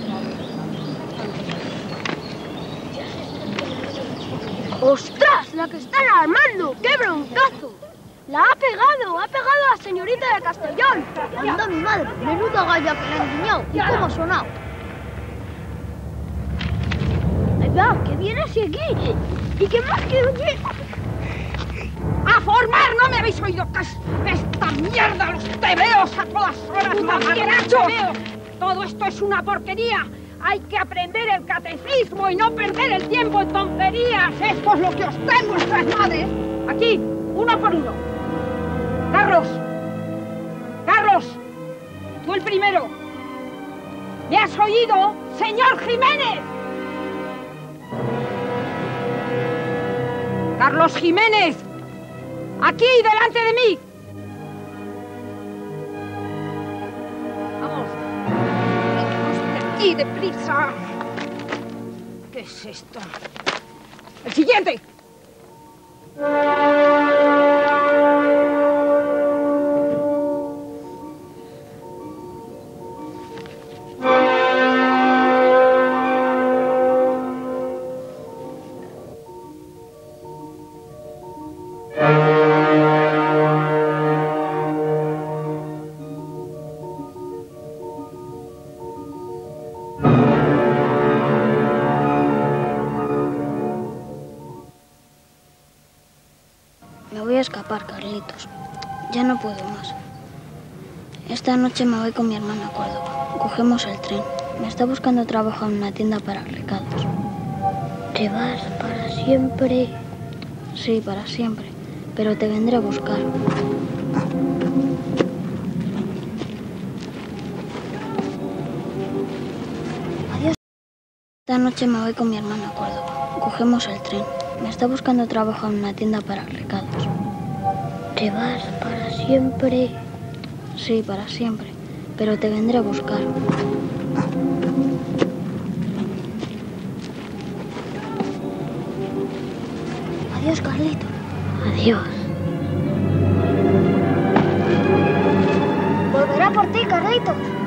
¡Ostras! ¡La que están armando! ¡Qué broncazo! ¡La ha pegado! ¡Ha pegado a la señorita de Castellón! Anda mi madre, menudo gallo que le han guiñado. ¿Y cómo ha sonado? Va, que viene hacia aquí. ¿Y qué más que oye? ¡A formar! ¿No me habéis oído? ¿Qué es esta mierda? ¡Los tebeos a todas horas, mamarrachos! Todo esto es una porquería. Hay que aprender el catecismo y no perder el tiempo en tonterías. Esto es lo que os den vuestras madres. Aquí, uno por uno. Carlos. Carlos. Tú el primero. ¿Me has oído, señor Jiménez? Carlos Jiménez. Aquí, delante de mí. Vamos. De aquí, deprisa. ¿Qué es esto? El siguiente. Noche me voy con mi hermana a Córdoba. Cogemos el tren. Me está buscando trabajo en una tienda para recados. ¿Te vas para siempre? Sí, para siempre. Pero te vendré a buscar. Adiós. Esta noche me voy con mi hermana a Córdoba. Cogemos el tren. Me está buscando trabajo en una tienda para recados. ¿Te vas para siempre? Sí, para siempre. pero te vendré a buscar. Adiós, Carlito. Adiós. Volverá por ti, Carlito.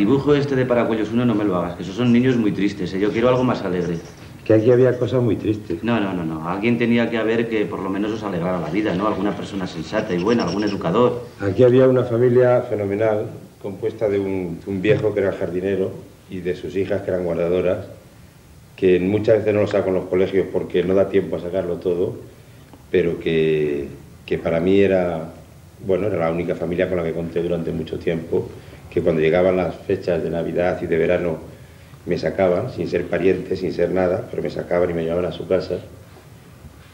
Dibujo este de Paracuellos 1 no me lo hagas, que esos son niños muy tristes, ¿eh? Yo quiero algo más alegre. Que aquí había cosas muy tristes. No, no, no, no. Alguien tenía que haber que por lo menos os alegrara la vida, ¿no? Alguna persona sensata y buena, algún educador. Aquí había una familia fenomenal, compuesta de un, un viejo que era jardinero y de sus hijas que eran guardadoras, que muchas veces no lo saco en los colegios porque no da tiempo a sacarlo todo, pero que, que para mí era, bueno, era la única familia con la que conté durante mucho tiempo, que cuando llegaban las fechas de Navidad y de verano me sacaban, sin ser pariente, sin ser nada, pero me sacaban y me llevaban a su casa.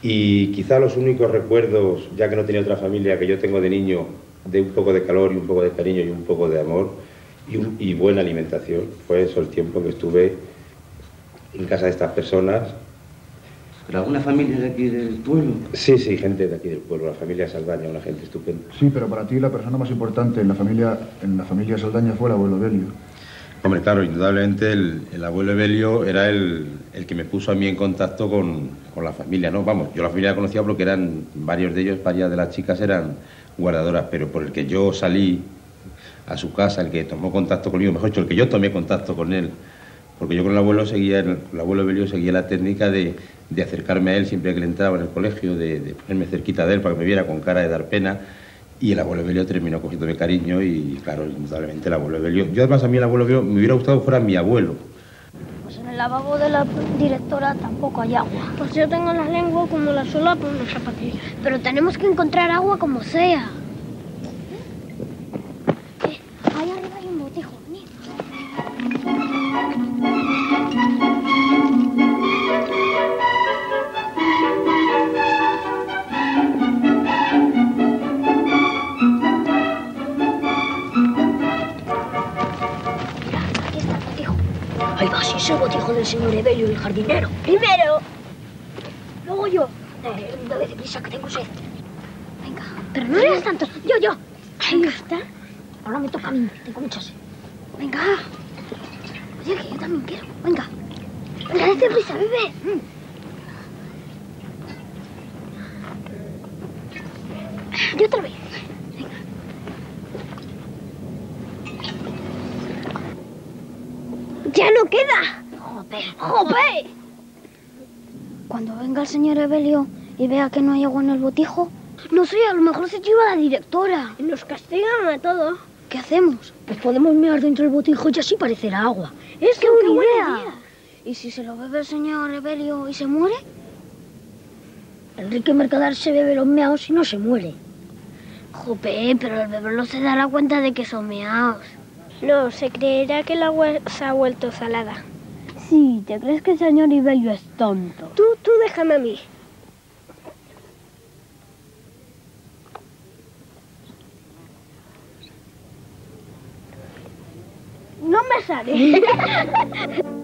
Y quizá los únicos recuerdos, ya que no tenía otra familia que yo tengo de niño, de un poco de calor y un poco de cariño y un poco de amor y, y buena alimentación. Fue eso el tiempo que estuve en casa de estas personas. ¿Pero alguna familia de aquí del pueblo? Sí, sí, gente de aquí del pueblo, la familia Saldaña, una gente estupenda. Sí, pero para ti la persona más importante en la familia, en la familia Saldaña fue el abuelo Belio. Hombre, claro, indudablemente el, el abuelo Evelio era el, el que me puso a mí en contacto con, con la familia, ¿no? Vamos, yo la familia la conocía porque eran, varios de ellos, varias de las chicas eran guardadoras, pero por el que yo salí a su casa, el que tomó contacto conmigo, mejor dicho, el que yo tomé contacto con él, porque yo con el abuelo seguía, el, el abuelo Evelio seguía la técnica de, de acercarme a él siempre que le entraba en el colegio, de, ponerme cerquita de él para que me viera con cara de dar pena. Y el abuelo Evelio terminó cogiéndome cariño y, claro, indudablemente el abuelo Evelio. Yo además a mí el abuelo Evelio me hubiera gustado fuera mi abuelo. Pues en el lavabo de la directora tampoco hay agua. Pues yo tengo la lengua como la sola por una zapatilla. Pero tenemos que encontrar agua como sea. El botijo del señor Evelio, el jardinero. Primero. Luego yo. Eh, bebe deprisa, que tengo sed. Venga. Pero no eres tanto. Yo, yo. Ahí está. Ahora me toca a mí. Tengo mucha sed. Venga. Oye, que yo también quiero. Venga. Venga, date prisa, bebe. Mm. Yo otra vez. ¡Ya no queda! ¡Jope! ¡Jope! Cuando venga el señor Evelio y vea que no hay agua en el botijo... No sé, a lo mejor se lleva la directora. Nos castigan a todos. ¿Qué hacemos? Pues podemos mirar dentro del botijo y así parecerá agua. ¡Es ¡Qué buena idea! ¿Y si se lo bebe el señor Evelio y se muere? Enrique Mercader se bebe los meados y no se muere. Jope, pero el bebé no se dará cuenta de que son meados. No, se creerá que el agua se ha vuelto salada. Sí, ¿te crees que el señor Ibelio es tonto? Tú, tú déjame a mí. No me sale. *laughs*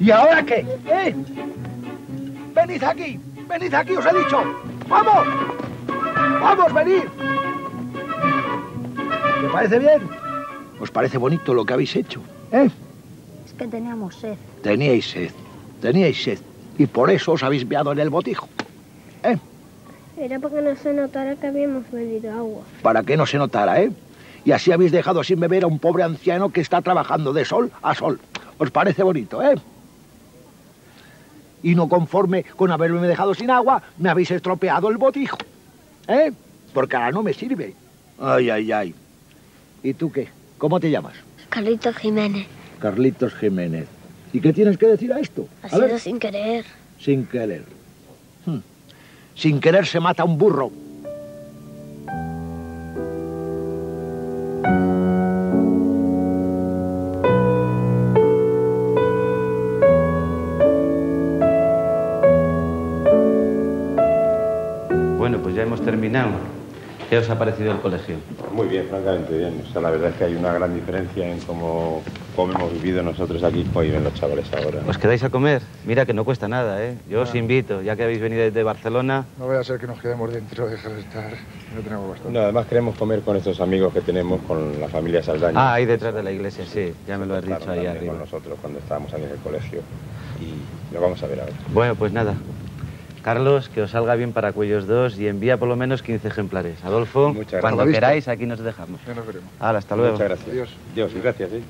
¿Y ahora qué? ¿Eh? Venid aquí, venid aquí, os he dicho. ¡Vamos! ¡Vamos, venid! ¿Te parece bien? ¿Os parece bonito lo que habéis hecho? ¿Eh? Es que teníamos sed. Teníais sed, teníais sed. Y por eso os habéis meado en el botijo. ¿Eh? Era para que no se notara que habíamos bebido agua. Para que no se notara, ¿eh? Y así habéis dejado sin beber a un pobre anciano que está trabajando de sol a sol. ¿Os parece bonito, eh? Y no conforme con haberme dejado sin agua, me habéis estropeado el botijo. ¿Eh? Porque ahora no me sirve. Ay, ay, ay. ¿Y tú qué? ¿Cómo te llamas? Carlitos Jiménez. Carlitos Jiménez. ¿Y qué tienes que decir a esto? Ha A sido ver. sin querer. Sin querer. Hmm. Sin querer se mata un burro. Ya hemos terminado. ¿Qué os ha parecido el colegio? Muy bien, francamente bien. O sea, la verdad es que hay una gran diferencia en cómo, cómo hemos vivido nosotros aquí como viven los chavales ahora. ¿Os quedáis a comer? Mira que no cuesta nada, ¿eh? Yo os invito, ya que habéis venido desde Barcelona. No vaya a ser que nos quedemos dentro, dejar de estar. No tenemos bastante. No, además queremos comer con estos amigos que tenemos con la familia Saldaña. Ah, ahí detrás de la iglesia, sí. Ya me lo has dicho ahí arriba. con nosotros cuando estábamos ahí en el colegio. Y lo vamos a ver ahora. Bueno, pues nada. Carlos, que os salga bien para Cuellos dos y envía por lo menos 15 ejemplares. Adolfo, gracias. cuando queráis, aquí nos dejamos. Ya nos veremos. Hala, hasta luego. Muchas gracias. Adiós. Dios, gracias, ¿eh?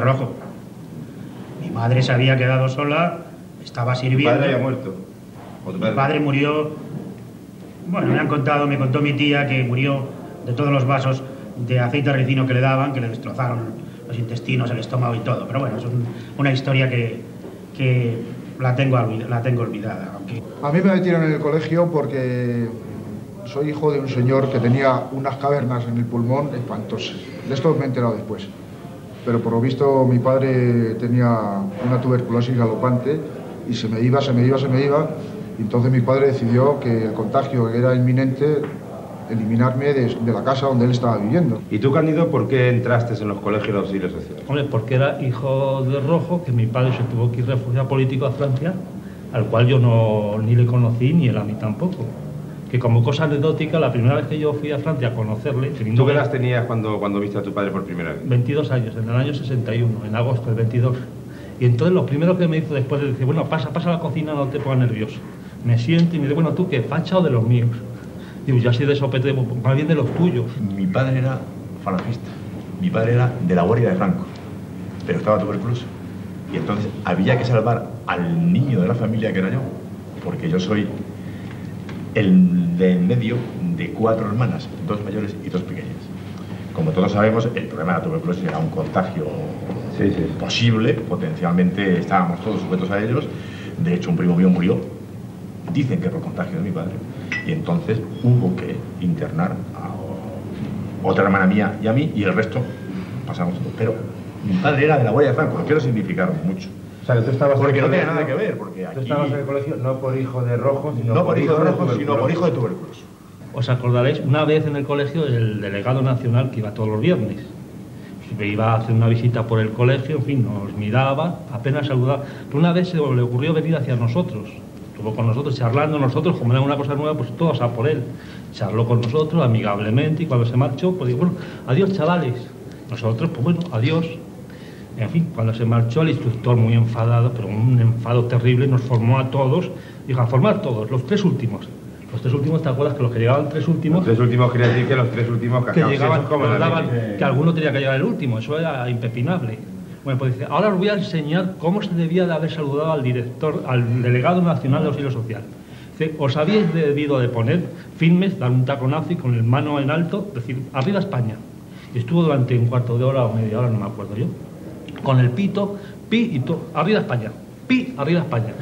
Rojo. Mi madre se había quedado sola, estaba ¿Tu sirviendo. padre había muerto? ¿O tu Mi padre murió. Bueno, me han contado, me contó mi tía que murió de todos los vasos de aceite ricino que le daban, que le destrozaron los intestinos, el estómago y todo. Pero bueno, es un- una historia que, que la, tengo, la tengo olvidada. Aunque... A mí me metieron en el colegio porque soy hijo de un señor que tenía unas cavernas en el pulmón espantosas. De esto me he enterado después. Pero por lo visto mi padre tenía una tuberculosis galopante y se me iba, se me iba, se me iba. Y entonces mi padre decidió que el contagio era inminente, eliminarme de, de la casa donde él estaba viviendo. ¿Y tú, Cándido, por qué entraste en los colegios de auxilio social? Hombre, porque era hijo de rojo, que mi padre se tuvo que ir refugiado político a Francia, al cual yo no ni le conocí ni él a mí tampoco. Que como cosa anecdótica, la primera vez que yo fui a Francia a conocerle, ¿Tú qué edad tenías cuando, cuando viste a tu padre por primera vez? 22 años, en el año 61, en agosto del 22. Y entonces lo primero que me hizo después de decir, bueno, pasa, pasa a la cocina, no te pongas nervioso. Me siento y me dice, bueno, ¿tú qué? ¿Facha o de los míos? Digo, yo así de sopete, más bien de los tuyos. Mi padre era falangista. Mi padre era de la Guardia de Franco, pero estaba tuberculoso. Y entonces había que salvar al niño de la familia que era yo, porque yo soy el de en medio de cuatro hermanas, dos mayores y dos pequeñas. Como todos sabemos, el problema de la tuberculosis era un contagio posible, potencialmente estábamos todos sujetos a ellos. De hecho, un primo mío murió, dicen que por contagio de mi padre, y entonces hubo que internar a otra hermana mía y a mí, y el resto pasamos todos. Pero mi padre era de la Guardia Franco, lo quiero significar mucho. Sea, que tú estabas Porque en el no tenía colegio- nada que ver, porque Tú aquí... estabas en el colegio no por hijo de rojo, sino No por hijo de rojo, sino por hijo de tuberculoso. Os acordaréis, una vez en el colegio, el delegado nacional que iba todos los viernes. Me iba a hacer una visita por el colegio, en fin, nos miraba, apenas saludaba. Pero una vez se le ocurrió venir hacia nosotros. Estuvo con nosotros charlando, nosotros, como era una cosa nueva, pues todos a por él. Charló con nosotros amigablemente y cuando se marchó, pues dijo, bueno, adiós chavales. Nosotros, pues bueno, adiós. En fin, cuando se marchó el instructor muy enfadado, pero un enfado terrible, nos formó a todos, dijo, a formar todos, los tres últimos. Los tres últimos, ¿te acuerdas que los que llegaban tres últimos? Los tres últimos quiere decir que los tres últimos que cacaos, llegaban, como que daban- que alguno tenía que llegar el último, eso era impepinable. Bueno, pues dice, ahora os voy a enseñar cómo se debía de haber saludado al director, al delegado nacional de auxilio social. Dice, os habíais debido de poner firmes, dar un taconazo y con el mano en alto decir, arriba España. Y estuvo durante un cuarto de hora o media hora, no me acuerdo yo, con el pito, pi y todo, arriba España, pi, arriba España.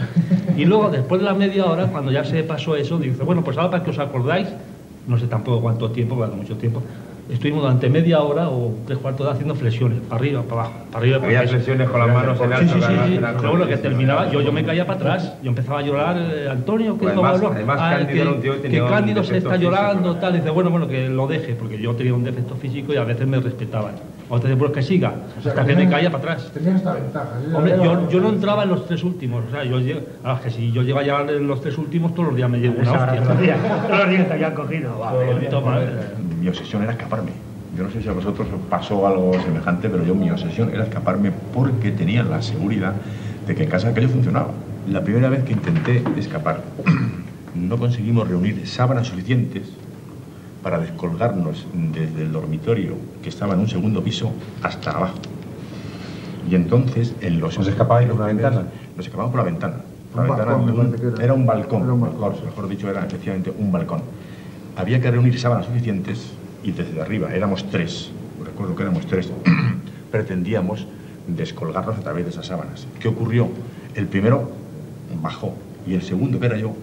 Y luego, después de la media hora, cuando ya se pasó eso, dice, bueno, pues ahora para que os acordáis, no sé tampoco cuánto tiempo, porque mucho tiempo, estuvimos durante media hora o tres cuartos de hora haciendo flexiones, para arriba, para abajo, para arriba, para Había abajo. flexiones con las manos en alto, sí, sí, sí. Pero bueno, que terminaba, yo, yo me caía para atrás, yo empezaba a llorar, eh, Antonio, que Además- no, además, Ah, Cándido que, Cándido se está físico, llorando, tal, dice, bueno, bueno, que lo deje, porque yo tenía un defecto físico y a veces me respetaban. Otros decían, pues que siga, hasta que me caía para atrás. Tenías esta ventaja. ¿sí? Hombre, yo, yo no entraba en los tres últimos, o sea, yo ah, que si yo llego ya en los tres últimos, todos los días me llevo una hostia. todos los días, todos los días te habían cogido. Toma. Mi obsesión era escaparme. Yo no sé si a vosotros os pasó algo semejante, pero yo mi obsesión era escaparme porque tenía la seguridad de que en casa aquello funcionaba. La primera vez que intenté escapar, *clears throat* no conseguimos reunir sábanas suficientes para descolgarnos desde el dormitorio que estaba en un segundo piso hasta abajo. Y entonces en los... ¿Os escapabais por una ventana? Nos escapamos por la ventana. Por Un la ventana balcón, un- era. era un balcón, Era un balcón. mejor, mejor dicho, era efectivamente un balcón. Había que reunir sábanas suficientes y desde arriba, éramos tres, recuerdo que éramos tres, *clears throat* pretendíamos descolgarnos a través de esas sábanas. ¿Qué ocurrió? El primero bajó y el segundo, que era yo,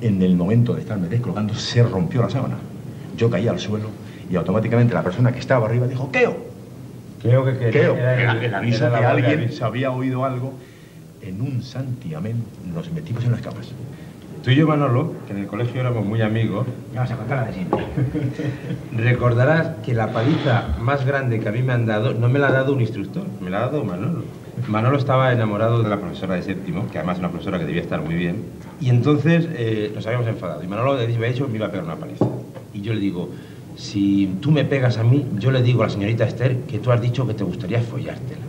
en el momento de estarme descolgando, se rompió la sábana. Yo caí al suelo y automáticamente la persona que estaba arriba dijo, ¡Keo! Creo que, que Keo, era el- el, el aviso era la que alguien se había oído algo. En un santiamén nos metimos en las camas. Tú y yo, Manolo, que en el colegio éramos muy amigos, Ya vas a contar la de siempre. *laughs* recordarás que la paliza más grande que a mí me han dado no me la ha dado un instructor, me la ha dado Manolo. Manolo estaba enamorado de la profesora de séptimo, que además es una profesora que debía estar muy bien, y entonces eh, nos habíamos enfadado. Y Manolo le había dicho me iba a pegar una paliza. Y yo le digo, si tú me pegas a mí, yo le digo a la señorita Esther que tú has dicho que te gustaría follártela.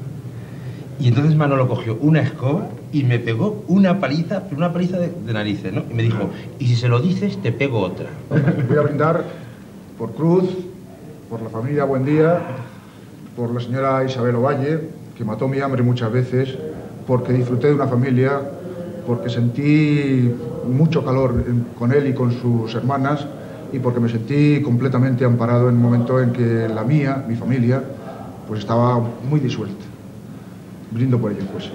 Y entonces Manolo cogió una escoba y me pegó una paliza, una paliza de, de narices, ¿no? Y me dijo, y si se lo dices, te pego otra. Voy a brindar por Cruz, por la familia Buendía, por la señora Isabel Ovalle, que mató mi hambre muchas veces, porque disfruté de una familia, porque sentí mucho calor con él y con sus hermanas y porque me sentí completamente amparado en un momento en que la mía, mi familia, pues estaba muy disuelta. Brindo por ello, pues.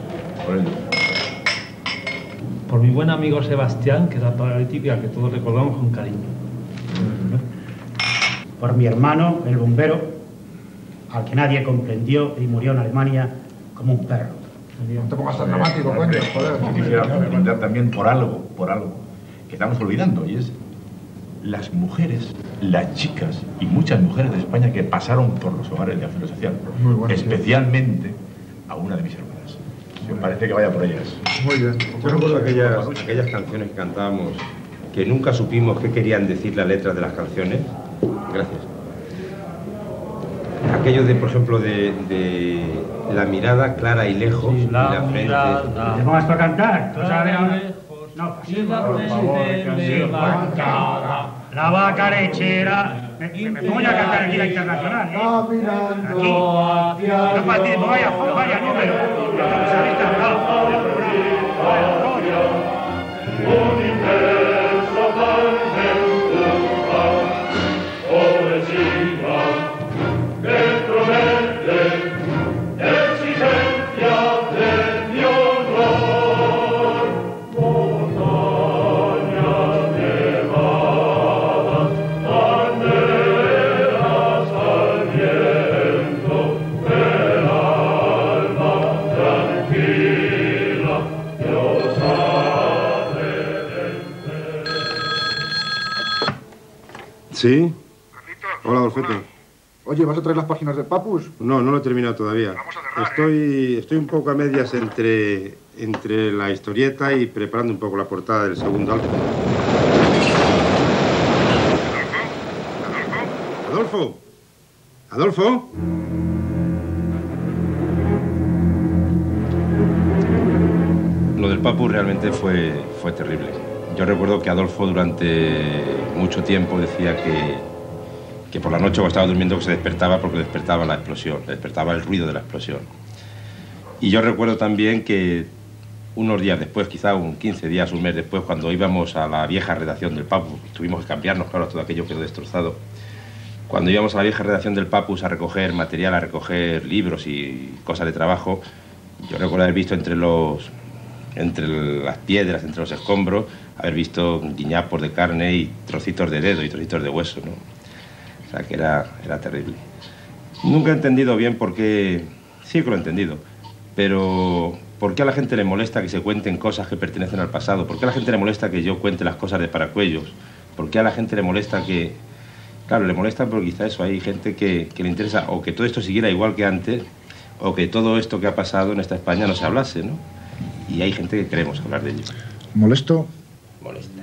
Por mi buen amigo Sebastián, que era paralítico y al que todos recordamos con cariño. Por mi hermano, el bombero, al que nadie comprendió y murió en Alemania como un perro. No te pongas tan dramático, coño, quisiera brindar también por algo, por algo que estamos olvidando, y es las mujeres, las chicas y muchas mujeres de España que pasaron por los hogares de acción social, Muy bueno, sí. especialmente a una de mis hermanas. Me parece que vaya por ellas. Muy bien. Yo recuerdo aquellas, aquellas canciones que cantábamos que nunca supimos qué querían decir las letras de las canciones. Gracias. Aquello de, por ejemplo, de, de la mirada clara y lejos y la frente. ¿Te pongas tú a cantar? ¿Tú sabes? No, la por favor, vaca lechera. Me, me, me pongo yo a cantar aquí la internacional, ¿eh? Aquí. No participo, vaya, vaya número. ¿Sí? Hola, Adolfete. Oye, ¿vas a traer las páginas de Papus? No, no lo he terminado todavía. Estoy, estoy un poco a medias entre, entre la historieta y preparando un poco la portada del segundo álbum. Adolfo. Adolfo. Lo del Papu realmente fue, fue terrible. Yo recuerdo que Adolfo durante mucho tiempo decía que, que por la noche cuando estaba durmiendo que se despertaba porque despertaba la explosión, despertaba el ruido de la explosión. Y yo recuerdo también que unos días después, quizá un 15 días, un mes después, cuando íbamos a la vieja redacción del Papus, tuvimos que cambiarnos, claro, todo aquello quedó destrozado. Cuando íbamos a la vieja redacción del Papus a recoger material, a recoger libros y cosas de trabajo, yo recuerdo haber visto entre los entre las piedras, entre los escombros, haber visto guiñapos de carne y trocitos de dedo y trocitos de hueso, ¿no? O sea, que era, era terrible. Nunca he entendido bien por qué... Sí que lo he entendido, pero ¿por qué a la gente le molesta que se cuenten cosas que pertenecen al pasado? ¿Por qué a la gente le molesta que yo cuente las cosas de Paracuellos? ¿Por qué a la gente le molesta que... Claro, le molesta porque quizá eso hay gente que, que le interesa o que todo esto siguiera igual que antes o que todo esto que ha pasado en esta España no se hablase, ¿no? Y hay gente que queremos hablar de ello. ¿Molesto? Molesta.